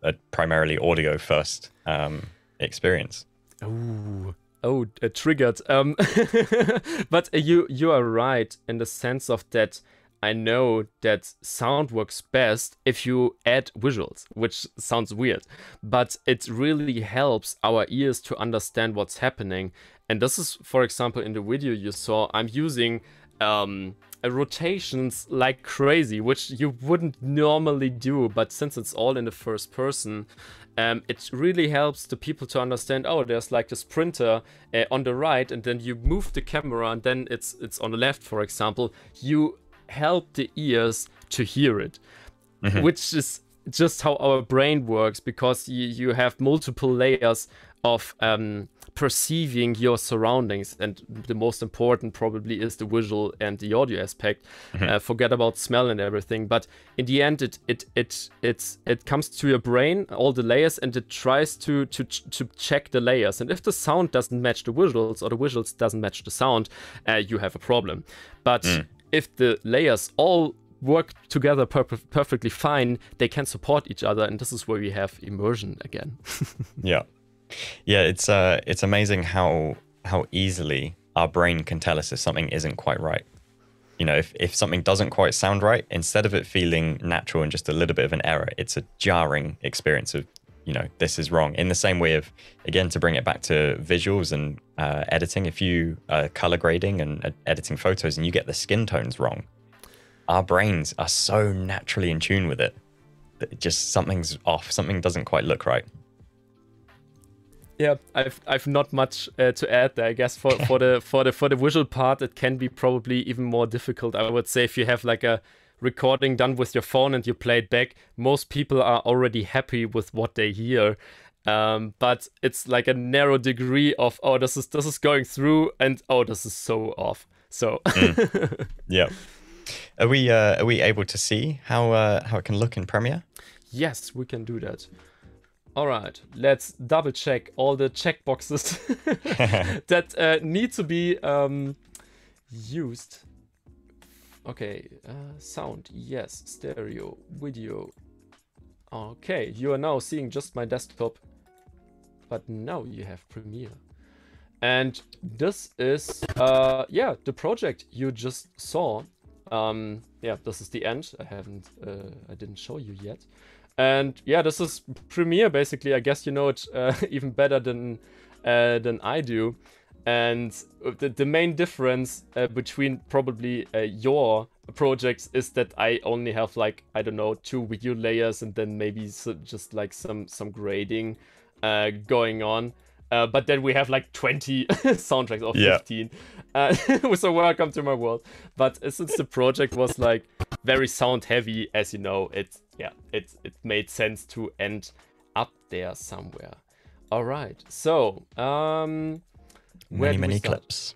a primarily audio first um, experience. Ooh. Oh, uh, triggered. Um, but uh, you you are right in the sense of that. I know that sound works best if you add visuals, which sounds weird, but it really helps our ears to understand what's happening. And this is, for example, in the video you saw, I'm using um, rotations like crazy, which you wouldn't normally do. But since it's all in the first person, um, it really helps the people to understand. Oh, there's like this printer uh, on the right, and then you move the camera, and then it's it's on the left, for example. You help the ears to hear it, mm-hmm. which is just how our brain works because you, you have multiple layers of um, perceiving your surroundings and the most important probably is the visual and the audio aspect mm-hmm. uh, forget about smell and everything but in the end it it it it's it comes to your brain all the layers and it tries to to to check the layers and if the sound doesn't match the visuals or the visuals doesn't match the sound uh, you have a problem but mm. if the layers all work together per- perfectly fine they can support each other and this is where we have immersion again yeah yeah, it's uh, it's amazing how how easily our brain can tell us if something isn't quite right. You know, if, if something doesn't quite sound right, instead of it feeling natural and just a little bit of an error, it's a jarring experience of, you know, this is wrong. In the same way of, again, to bring it back to visuals and uh, editing, if you are color grading and uh, editing photos and you get the skin tones wrong, our brains are so naturally in tune with it that just something's off, something doesn't quite look right. Yeah, I've I've not much uh, to add there. I guess for, for the for the for the visual part, it can be probably even more difficult. I would say if you have like a recording done with your phone and you play it back, most people are already happy with what they hear. Um, but it's like a narrow degree of oh this is this is going through and oh this is so off. So mm. yeah, are we uh, are we able to see how uh, how it can look in Premiere? Yes, we can do that. All right, let's double check all the checkboxes that uh, need to be um, used. Okay, uh, sound, yes, stereo, video. Okay, you are now seeing just my desktop, but now you have Premiere. And this is, uh, yeah, the project you just saw. Um, yeah, this is the end. I haven't, uh, I didn't show you yet. And yeah, this is Premiere basically. I guess you know it uh, even better than uh, than I do. And the, the main difference uh, between probably uh, your projects is that I only have like I don't know two video layers and then maybe so just like some some grading uh, going on. Uh, but then we have like 20 soundtracks or 15. Yeah. Uh, so welcome to my world. But since the project was like very sound heavy, as you know, it yeah, it it made sense to end up there somewhere. All right. So, um, many many clips.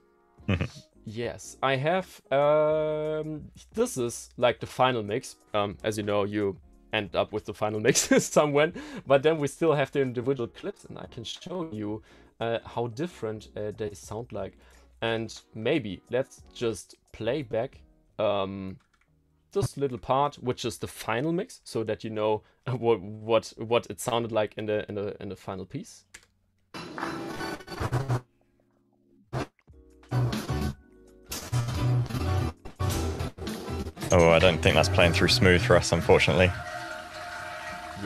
Yes, I have. Um, this is like the final mix. Um, as you know, you end up with the final mix somewhere, but then we still have the individual clips, and I can show you uh, how different uh, they sound like. And maybe let's just play back um, this little part, which is the final mix, so that you know what what what it sounded like in the in the in the final piece. Oh, I don't think that's playing through smooth for us, unfortunately.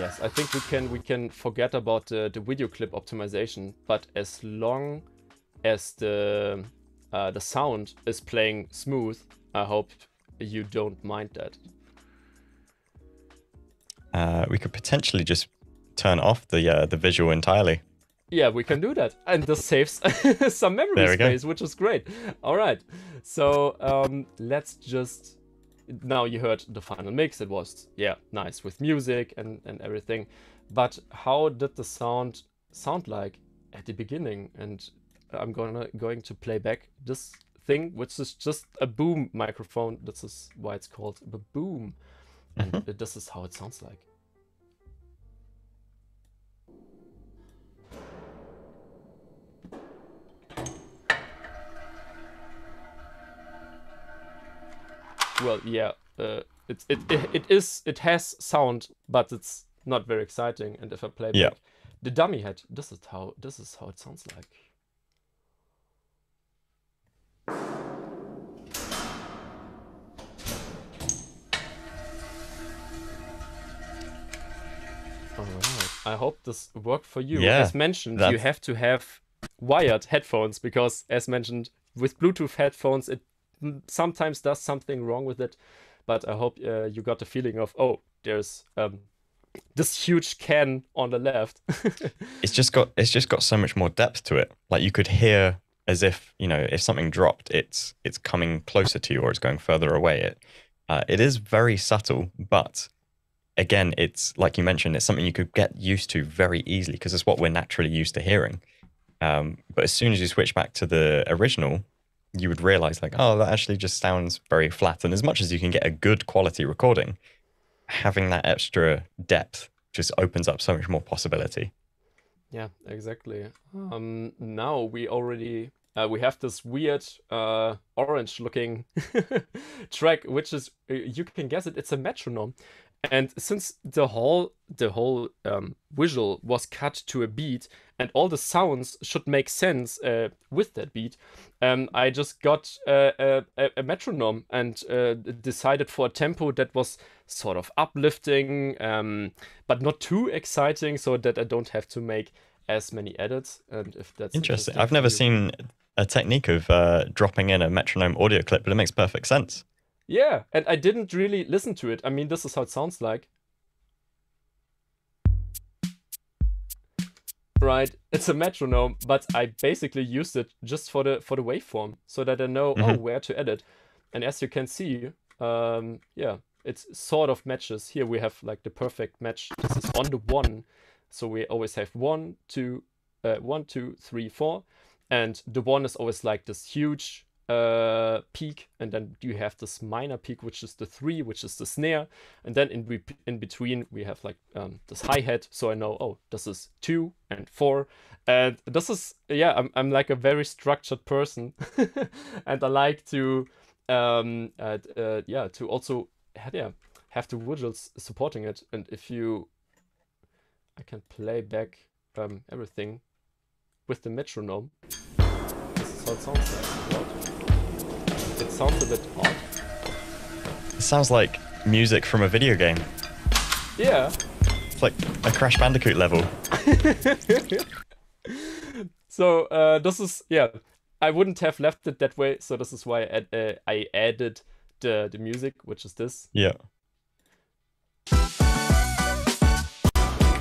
Yes, I think we can we can forget about the, the video clip optimization, but as long as the uh, the sound is playing smooth, I hope you don't mind that. Uh, we could potentially just turn off the uh, the visual entirely. Yeah, we can do that, and this saves some memory space, go. which is great. All right, so um, let's just now you heard the final mix. It was yeah nice with music and and everything, but how did the sound sound like at the beginning? And I'm gonna going to play back this thing, which is just a boom microphone. This is why it's called the boom, and mm -hmm. this is how it sounds like. Well, yeah, uh, it, it, it, it is, it has sound, but it's not very exciting. And if I play yeah. back the dummy head, this is how, this is how it sounds like. Alright, I hope this worked for you. Yeah, as mentioned, that's... you have to have wired headphones because, as mentioned, with Bluetooth headphones, it sometimes does something wrong with it. But I hope uh, you got the feeling of, oh, there's um, this huge can on the left. it's just got it's just got so much more depth to it. Like you could hear as if you know if something dropped, it's it's coming closer to you or it's going further away. It uh, it is very subtle, but again, it's like you mentioned, it's something you could get used to very easily because it's what we're naturally used to hearing. Um, but as soon as you switch back to the original, you would realize like, oh, that actually just sounds very flat. And as much as you can get a good quality recording, having that extra depth just opens up so much more possibility. Yeah, exactly. Um, now we already uh, we have this weird uh, orange looking track, which is uh, you can guess it. It's a metronome, and since the whole the whole um, visual was cut to a beat, and all the sounds should make sense uh, with that beat, um, I just got a, a, a metronome and uh, decided for a tempo that was sort of uplifting, um, but not too exciting, so that I don't have to make as many edits. And if that's interesting, interesting I've never you. seen a technique of uh, dropping in a metronome audio clip, but it makes perfect sense. Yeah, and I didn't really listen to it. I mean, this is how it sounds like. Right, it's a metronome, but I basically used it just for the for the waveform, so that I know oh mm-hmm. where to edit. And as you can see, um, yeah, it's sort of matches. Here we have like the perfect match. This is on the one, so we always have one, two, uh, one, two, three, four, and the one is always like this huge uh, peak, and then you have this minor peak, which is the three, which is the snare, and then in in between we have like um, this hi hat, so I know oh this is two and four, and this is yeah I'm I'm like a very structured person, and I like to um uh, uh, yeah to also yeah have the visuals supporting it, and if you I can play back um, everything with the metronome. This is how it sounds like. Sounds a bit odd. It sounds like music from a video game. Yeah. It's like a Crash Bandicoot level. so uh, this is yeah. I wouldn't have left it that way, so this is why I, add, uh, I added the the music, which is this. Yeah.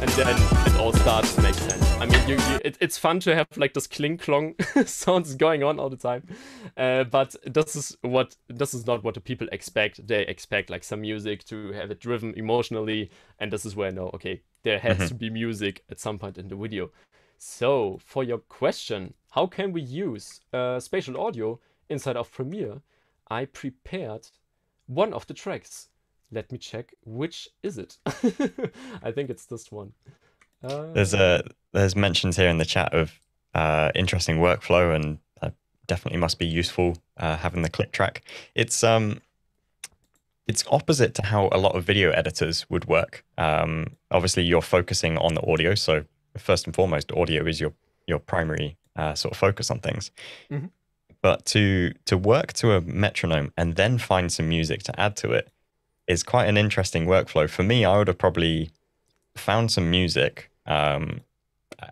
And then it all starts to make sense. I mean, you, you, it, it's fun to have like this cling clong sounds going on all the time, uh, but this is what this is not what the people expect. They expect like some music to have it driven emotionally, and this is where I know okay, there has mm-hmm. to be music at some point in the video. So for your question, how can we use uh, spatial audio inside of Premiere, I prepared one of the tracks. Let me check which is it. I think it's this one. Uh... There's a there's mentions here in the chat of uh, interesting workflow and uh, definitely must be useful uh, having the click track. It's um it's opposite to how a lot of video editors would work. Um, obviously, you're focusing on the audio, so first and foremost, audio is your your primary uh, sort of focus on things. Mm-hmm. But to to work to a metronome and then find some music to add to it is quite an interesting workflow. For me, I would have probably found some music, um,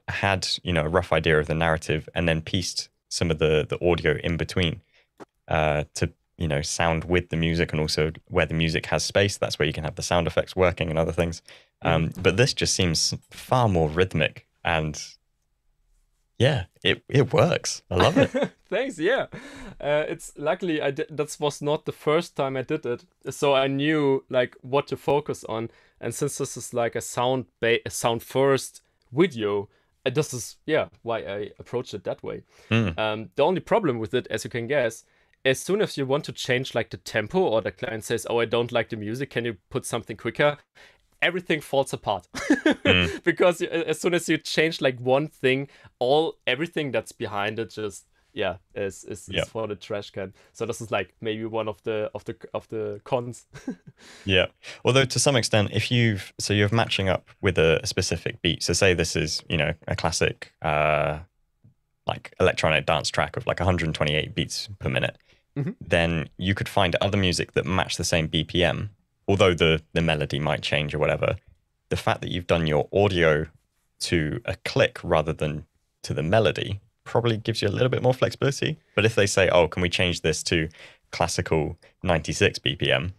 had you know a rough idea of the narrative, and then pieced some of the the audio in between uh, to you know sound with the music and also where the music has space that's where you can have the sound effects working and other things um, mm. but this just seems far more rhythmic and yeah it it works i love it thanks yeah uh, it's luckily i did that was not the first time i did it so i knew like what to focus on and since this is like a sound ba- a sound first video this is yeah why i approached it that way mm. um, the only problem with it as you can guess as soon as you want to change like the tempo or the client says, "Oh, I don't like the music. Can you put something quicker?" Everything falls apart mm. because as soon as you change like one thing, all everything that's behind it just yeah is is, yep. is for the trash can. So this is like maybe one of the of the of the cons. yeah. Although to some extent, if you've so you're matching up with a, a specific beat. So say this is you know a classic. uh like electronic dance track of like 128 beats per minute mm-hmm. then you could find other music that match the same BPM, although the, the melody might change or whatever. The fact that you've done your audio to a click rather than to the melody probably gives you a little bit more flexibility. But if they say, oh, can we change this to classical 96 BPM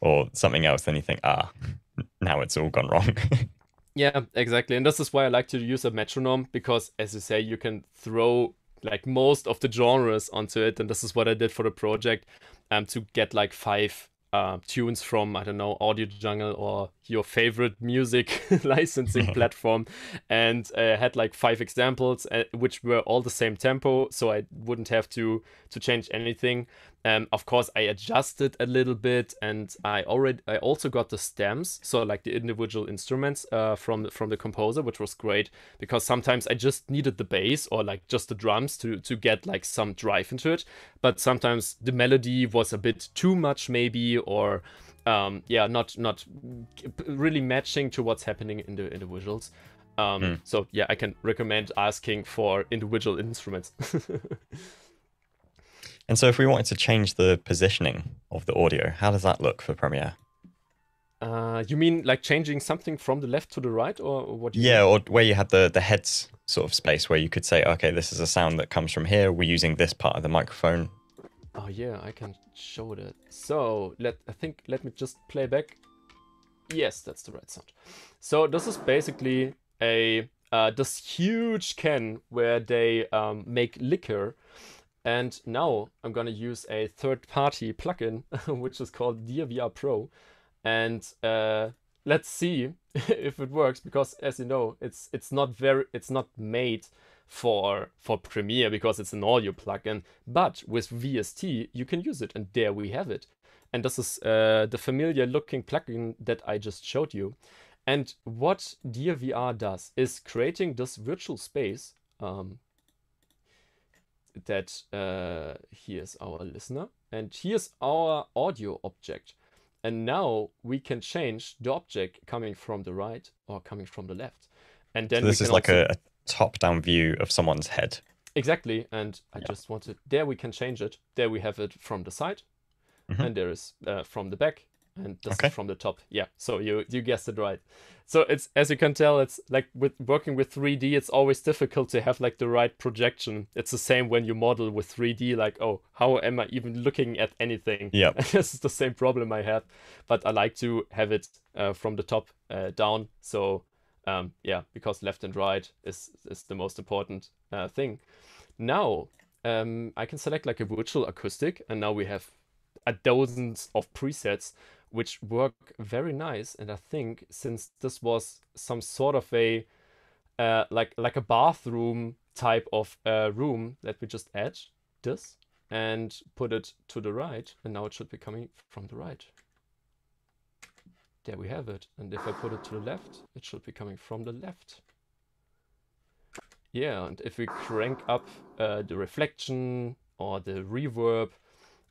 or something else, then you think, ah, now it's all gone wrong. yeah, exactly. And this is why I like to use a metronome because, as you say, you can throw like most of the genres onto it and this is what i did for the project um, to get like five uh, tunes from I don't know Audio Jungle or your favorite music licensing platform, and uh, had like five examples uh, which were all the same tempo, so I wouldn't have to to change anything. Um, of course, I adjusted a little bit, and I already I also got the stems, so like the individual instruments uh, from the, from the composer, which was great because sometimes I just needed the bass or like just the drums to to get like some drive into it, but sometimes the melody was a bit too much maybe or um, yeah, not not really matching to what's happening in the individuals. Um, mm. So yeah, I can recommend asking for individual instruments. and so, if we wanted to change the positioning of the audio, how does that look for Premiere? Uh, you mean like changing something from the left to the right, or what? yeah, mean? or where you had the the heads sort of space, where you could say, okay, this is a sound that comes from here. We're using this part of the microphone Oh yeah, I can show that. So let I think let me just play back. Yes, that's the right sound. So this is basically a uh, this huge can where they um, make liquor. And now I'm gonna use a third-party plugin, which is called DearVR Pro, and uh, let's see if it works. Because as you know, it's it's not very it's not made for for Premiere because it's an audio plugin. But with VST, you can use it, and there we have it. And this is uh, the familiar looking plugin that I just showed you. And what DearVR does is creating this virtual space um, that uh, here's our listener and here's our audio object. And now we can change the object coming from the right or coming from the left. And then so this is like a, a top-down view of someone's head. Exactly, and I yeah. just wanted there we can change it. There we have it from the side, mm-hmm. and there is uh, from the back, and this okay. is from the top. Yeah, so you you guessed it right. So it's as you can tell, it's like with working with 3D, it's always difficult to have like the right projection. It's the same when you model with 3D, like oh, how am I even looking at anything? Yeah, this is the same problem I have, but I like to have it uh, from the top uh, down. So um, yeah, because left and right is is the most important uh, thing. Now um, I can select like a virtual acoustic, and now we have a dozens of presets which work very nice. And I think since this was some sort of a uh, like like a bathroom type of uh, room, let me just add this. and put it to the right, and now it should be coming from the right. There we have it. And if I put it to the left, it should be coming from the left. Yeah, and if we crank up uh, the reflection or the reverb,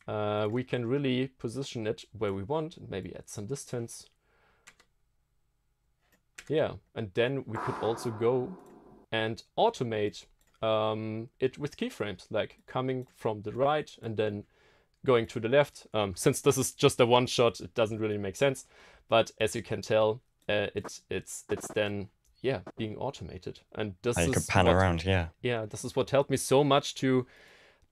uh, we can really position it where we want, maybe at some distance. Yeah, and then we could also go and automate um, it with keyframes, like coming from the right and then going to the left. Um, since this is just a one shot, it doesn't really make sense. But as you can tell, uh, it's it's it's then yeah being automated, and this And you is can pan what- around, yeah. yeah, this is what helped me so much to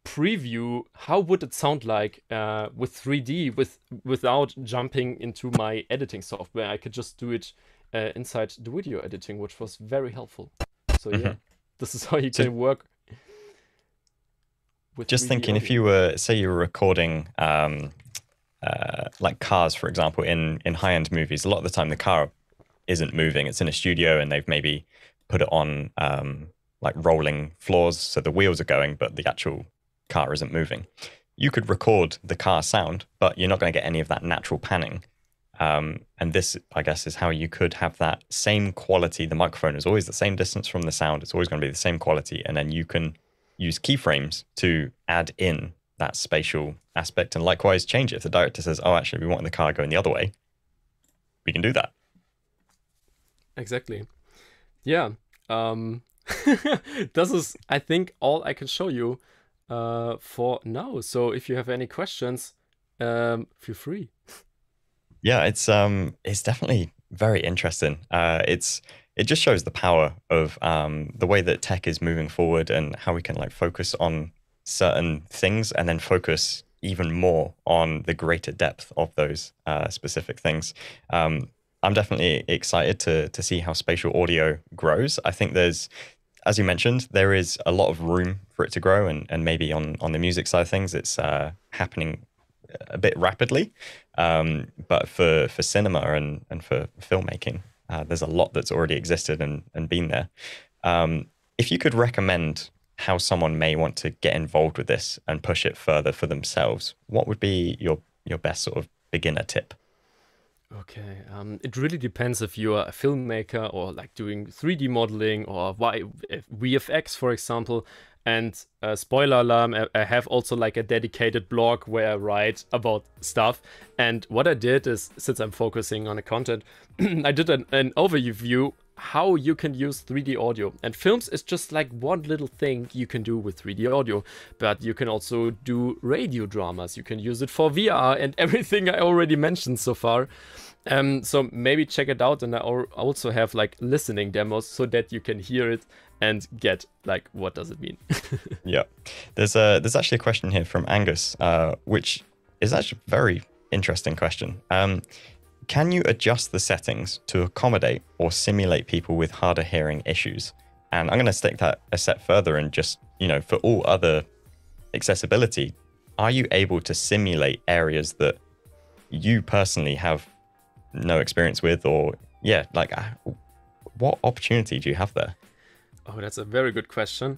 preview how would it sound like uh, with 3D with without jumping into my editing software. I could just do it uh, inside the video editing, which was very helpful. So yeah, this is how you So- can work. With Just 3D thinking, if you were, say, you were recording um, uh, like cars, for example, in in high end movies, a lot of the time the car isn't moving. It's in a studio, and they've maybe put it on um, like rolling floors, so the wheels are going, but the actual car isn't moving. You could record the car sound, but you're not going to get any of that natural panning. Um, and this, I guess, is how you could have that same quality. The microphone is always the same distance from the sound. It's always going to be the same quality. And then you can use keyframes to add in that spatial aspect and likewise change it. If the director says, oh, actually, we want the car going the other way, we can do that. Exactly. Yeah. Um, this is, I think, all I can show you uh, for now. So if you have any questions, um, feel free. Yeah, it's um, it's definitely very interesting. Uh, it's it just shows the power of um, the way that tech is moving forward and how we can like focus on certain things and then focus even more on the greater depth of those uh, specific things. Um, I'm definitely excited to to see how spatial audio grows. I think there's, as you mentioned, there is a lot of room for it to grow, and and maybe on on the music side of things, it's uh, happening a bit rapidly. Um, but for for cinema and and for filmmaking, uh, there's a lot that's already existed and and been there. Um, if you could recommend how someone may want to get involved with this and push it further for themselves, what would be your your best sort of beginner tip? Okay. Um, it really depends if you are a filmmaker or like doing 3D modeling or why VFX, for example. And uh, spoiler alarm, I- I have also like a dedicated blog where I write about stuff. And what I did is, since I'm focusing on the content, I did an, an overview how you can use 3D audio. And films is just like one little thing you can do with 3D audio, but you can also do radio dramas. You can use it for VR and everything I already mentioned so far. Um, so maybe check it out, and I also have like listening demos so that you can hear it and get like what does it mean. Yeah, there's a there's actually a question here from Angus, uh, which is actually a very interesting question. Um, can you adjust the settings to accommodate or simulate people with harder hearing issues? And I'm going to stick that a step further and just you know for all other accessibility, are you able to simulate areas that you personally have no experience with, or yeah, like uh, what opportunity do you have there? Oh, that's a very good question.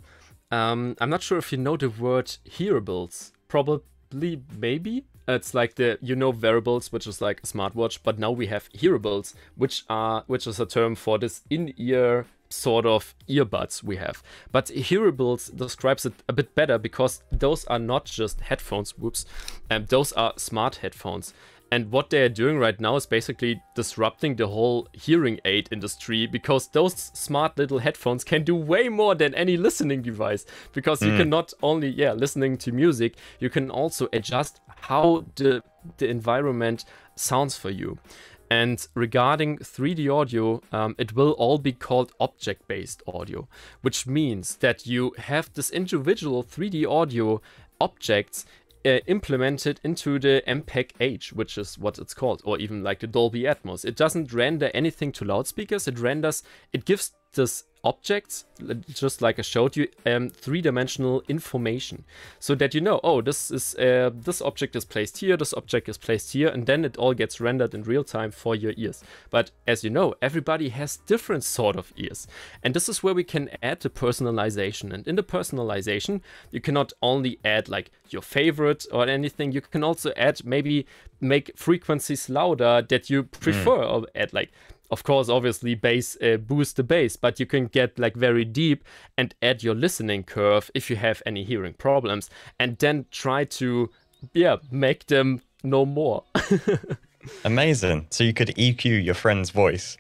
Um, I'm not sure if you know the word hearables. Probably, maybe. It's like the you know wearables, which is like a smartwatch, but now we have hearables, which are which is a term for this in-ear sort of earbuds we have. But hearables describes it a bit better because those are not just headphones. Whoops, um, those are smart headphones. And what they are doing right now is basically disrupting the whole hearing aid industry because those smart little headphones can do way more than any listening device. Because you can not only, yeah, listening to music, you can also adjust how the the environment sounds for you. And regarding 3D audio, um, it will all be called object based audio, which means that you have this individual 3D audio objects uh, implemented into the MPEG H, which is what it's called, or even like the Dolby Atmos. It doesn't render anything to loudspeakers. It renders, it gives this objects, just like I showed you, um, three-dimensional information, so that you know, oh, this is uh, this object is placed here, this object is placed here, and then it all gets rendered in real time for your ears. But as you know, everybody has different sort of ears, and this is where we can add the personalization. And in the personalization, you cannot only add like your favorite or anything. You can also add maybe make frequencies louder that you prefer, mm. or add like of course, obviously, bass uh, boost the bass, but you can get like very deep and add your listening curve if you have any hearing problems, and then try to, yeah, make them know more. Amazing. So you could EQ your friend's voice,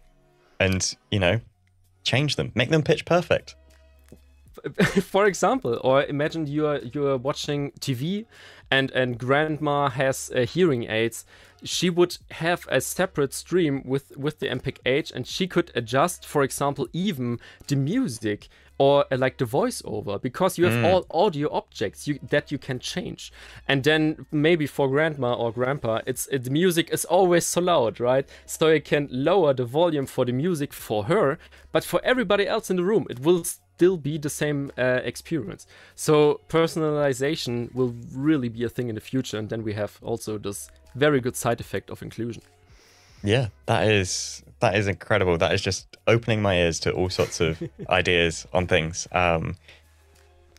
and you know, change them, make them pitch perfect. For example, or imagine you are you are watching TV, and and grandma has uh, hearing aids. She would have a separate stream with with the MPEG-H and she could adjust for example even the music or uh, like the voiceover because you have mm. all audio objects you, that you can change. And then maybe for grandma or grandpa it's it, the music is always so loud right? So you can lower the volume for the music for her but for everybody else in the room it will still be the same uh, experience. So personalization will really be a thing in the future, and then we have also this very good side effect of inclusion. Yeah, that is that is incredible. That is just opening my ears to all sorts of ideas on things. Um,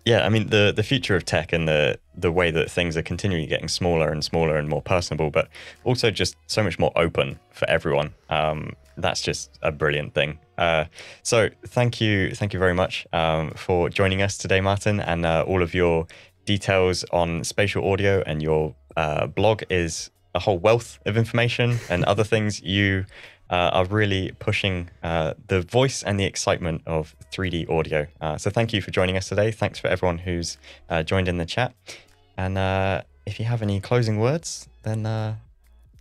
yeah, I mean the the future of tech and the the way that things are continually getting smaller and smaller and more personable, but also just so much more open for everyone. Um, that's just a brilliant thing. Uh, so thank you, thank you very much um, for joining us today, Martin, and uh, all of your details on spatial audio and your uh, blog is a whole wealth of information and other things. You uh, are really pushing uh, the voice and the excitement of 3D audio. Uh, so thank you for joining us today. Thanks for everyone who's joined in the chat. And if you have any closing words, then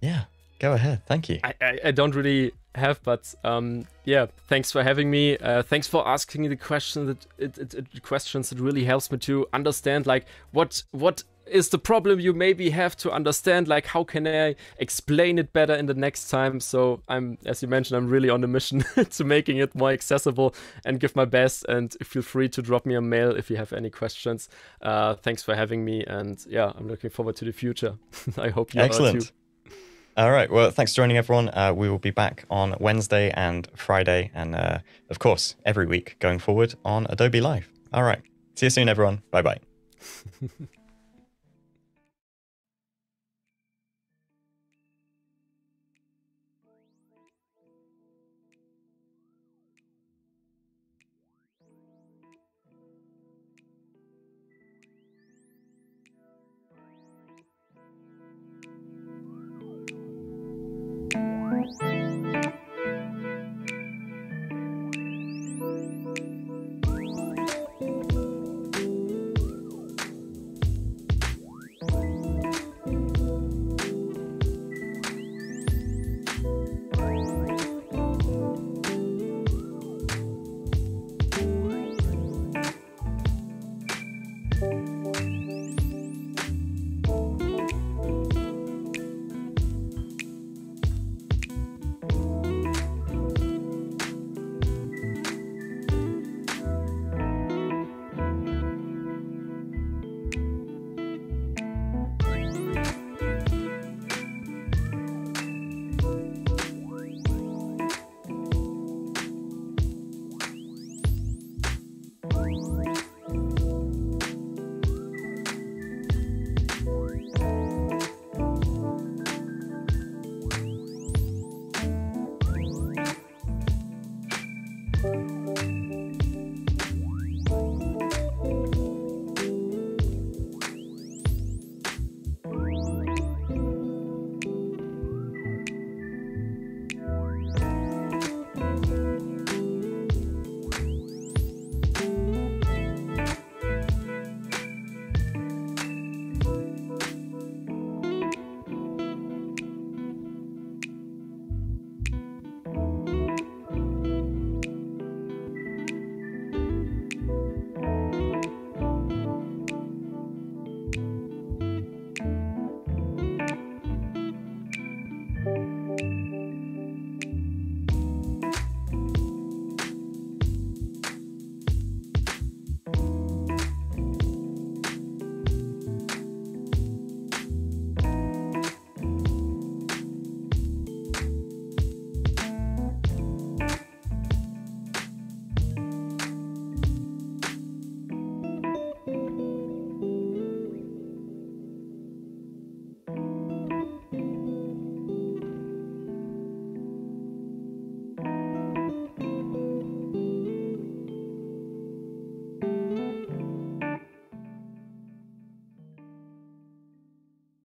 yeah, go ahead. Thank you. I, I, I don't really have, but um, yeah, thanks for having me. Uh, thanks for asking the questions. That it, it, it, questions. It really helps me to understand like what what is the problem you maybe have to understand. Like how can I explain it better in the next time? So I'm, as you mentioned, I'm really on a mission to making it more accessible and give my best. And feel free to drop me a mail if you have any questions. Uh, thanks for having me, and yeah, I'm looking forward to the future. I hope you Excellent. are too. All right. Well, thanks for joining everyone. Uh, we will be back on Wednesday and Friday, and uh, of course, every week going forward on Adobe Live. All right. See you soon, everyone. Bye bye.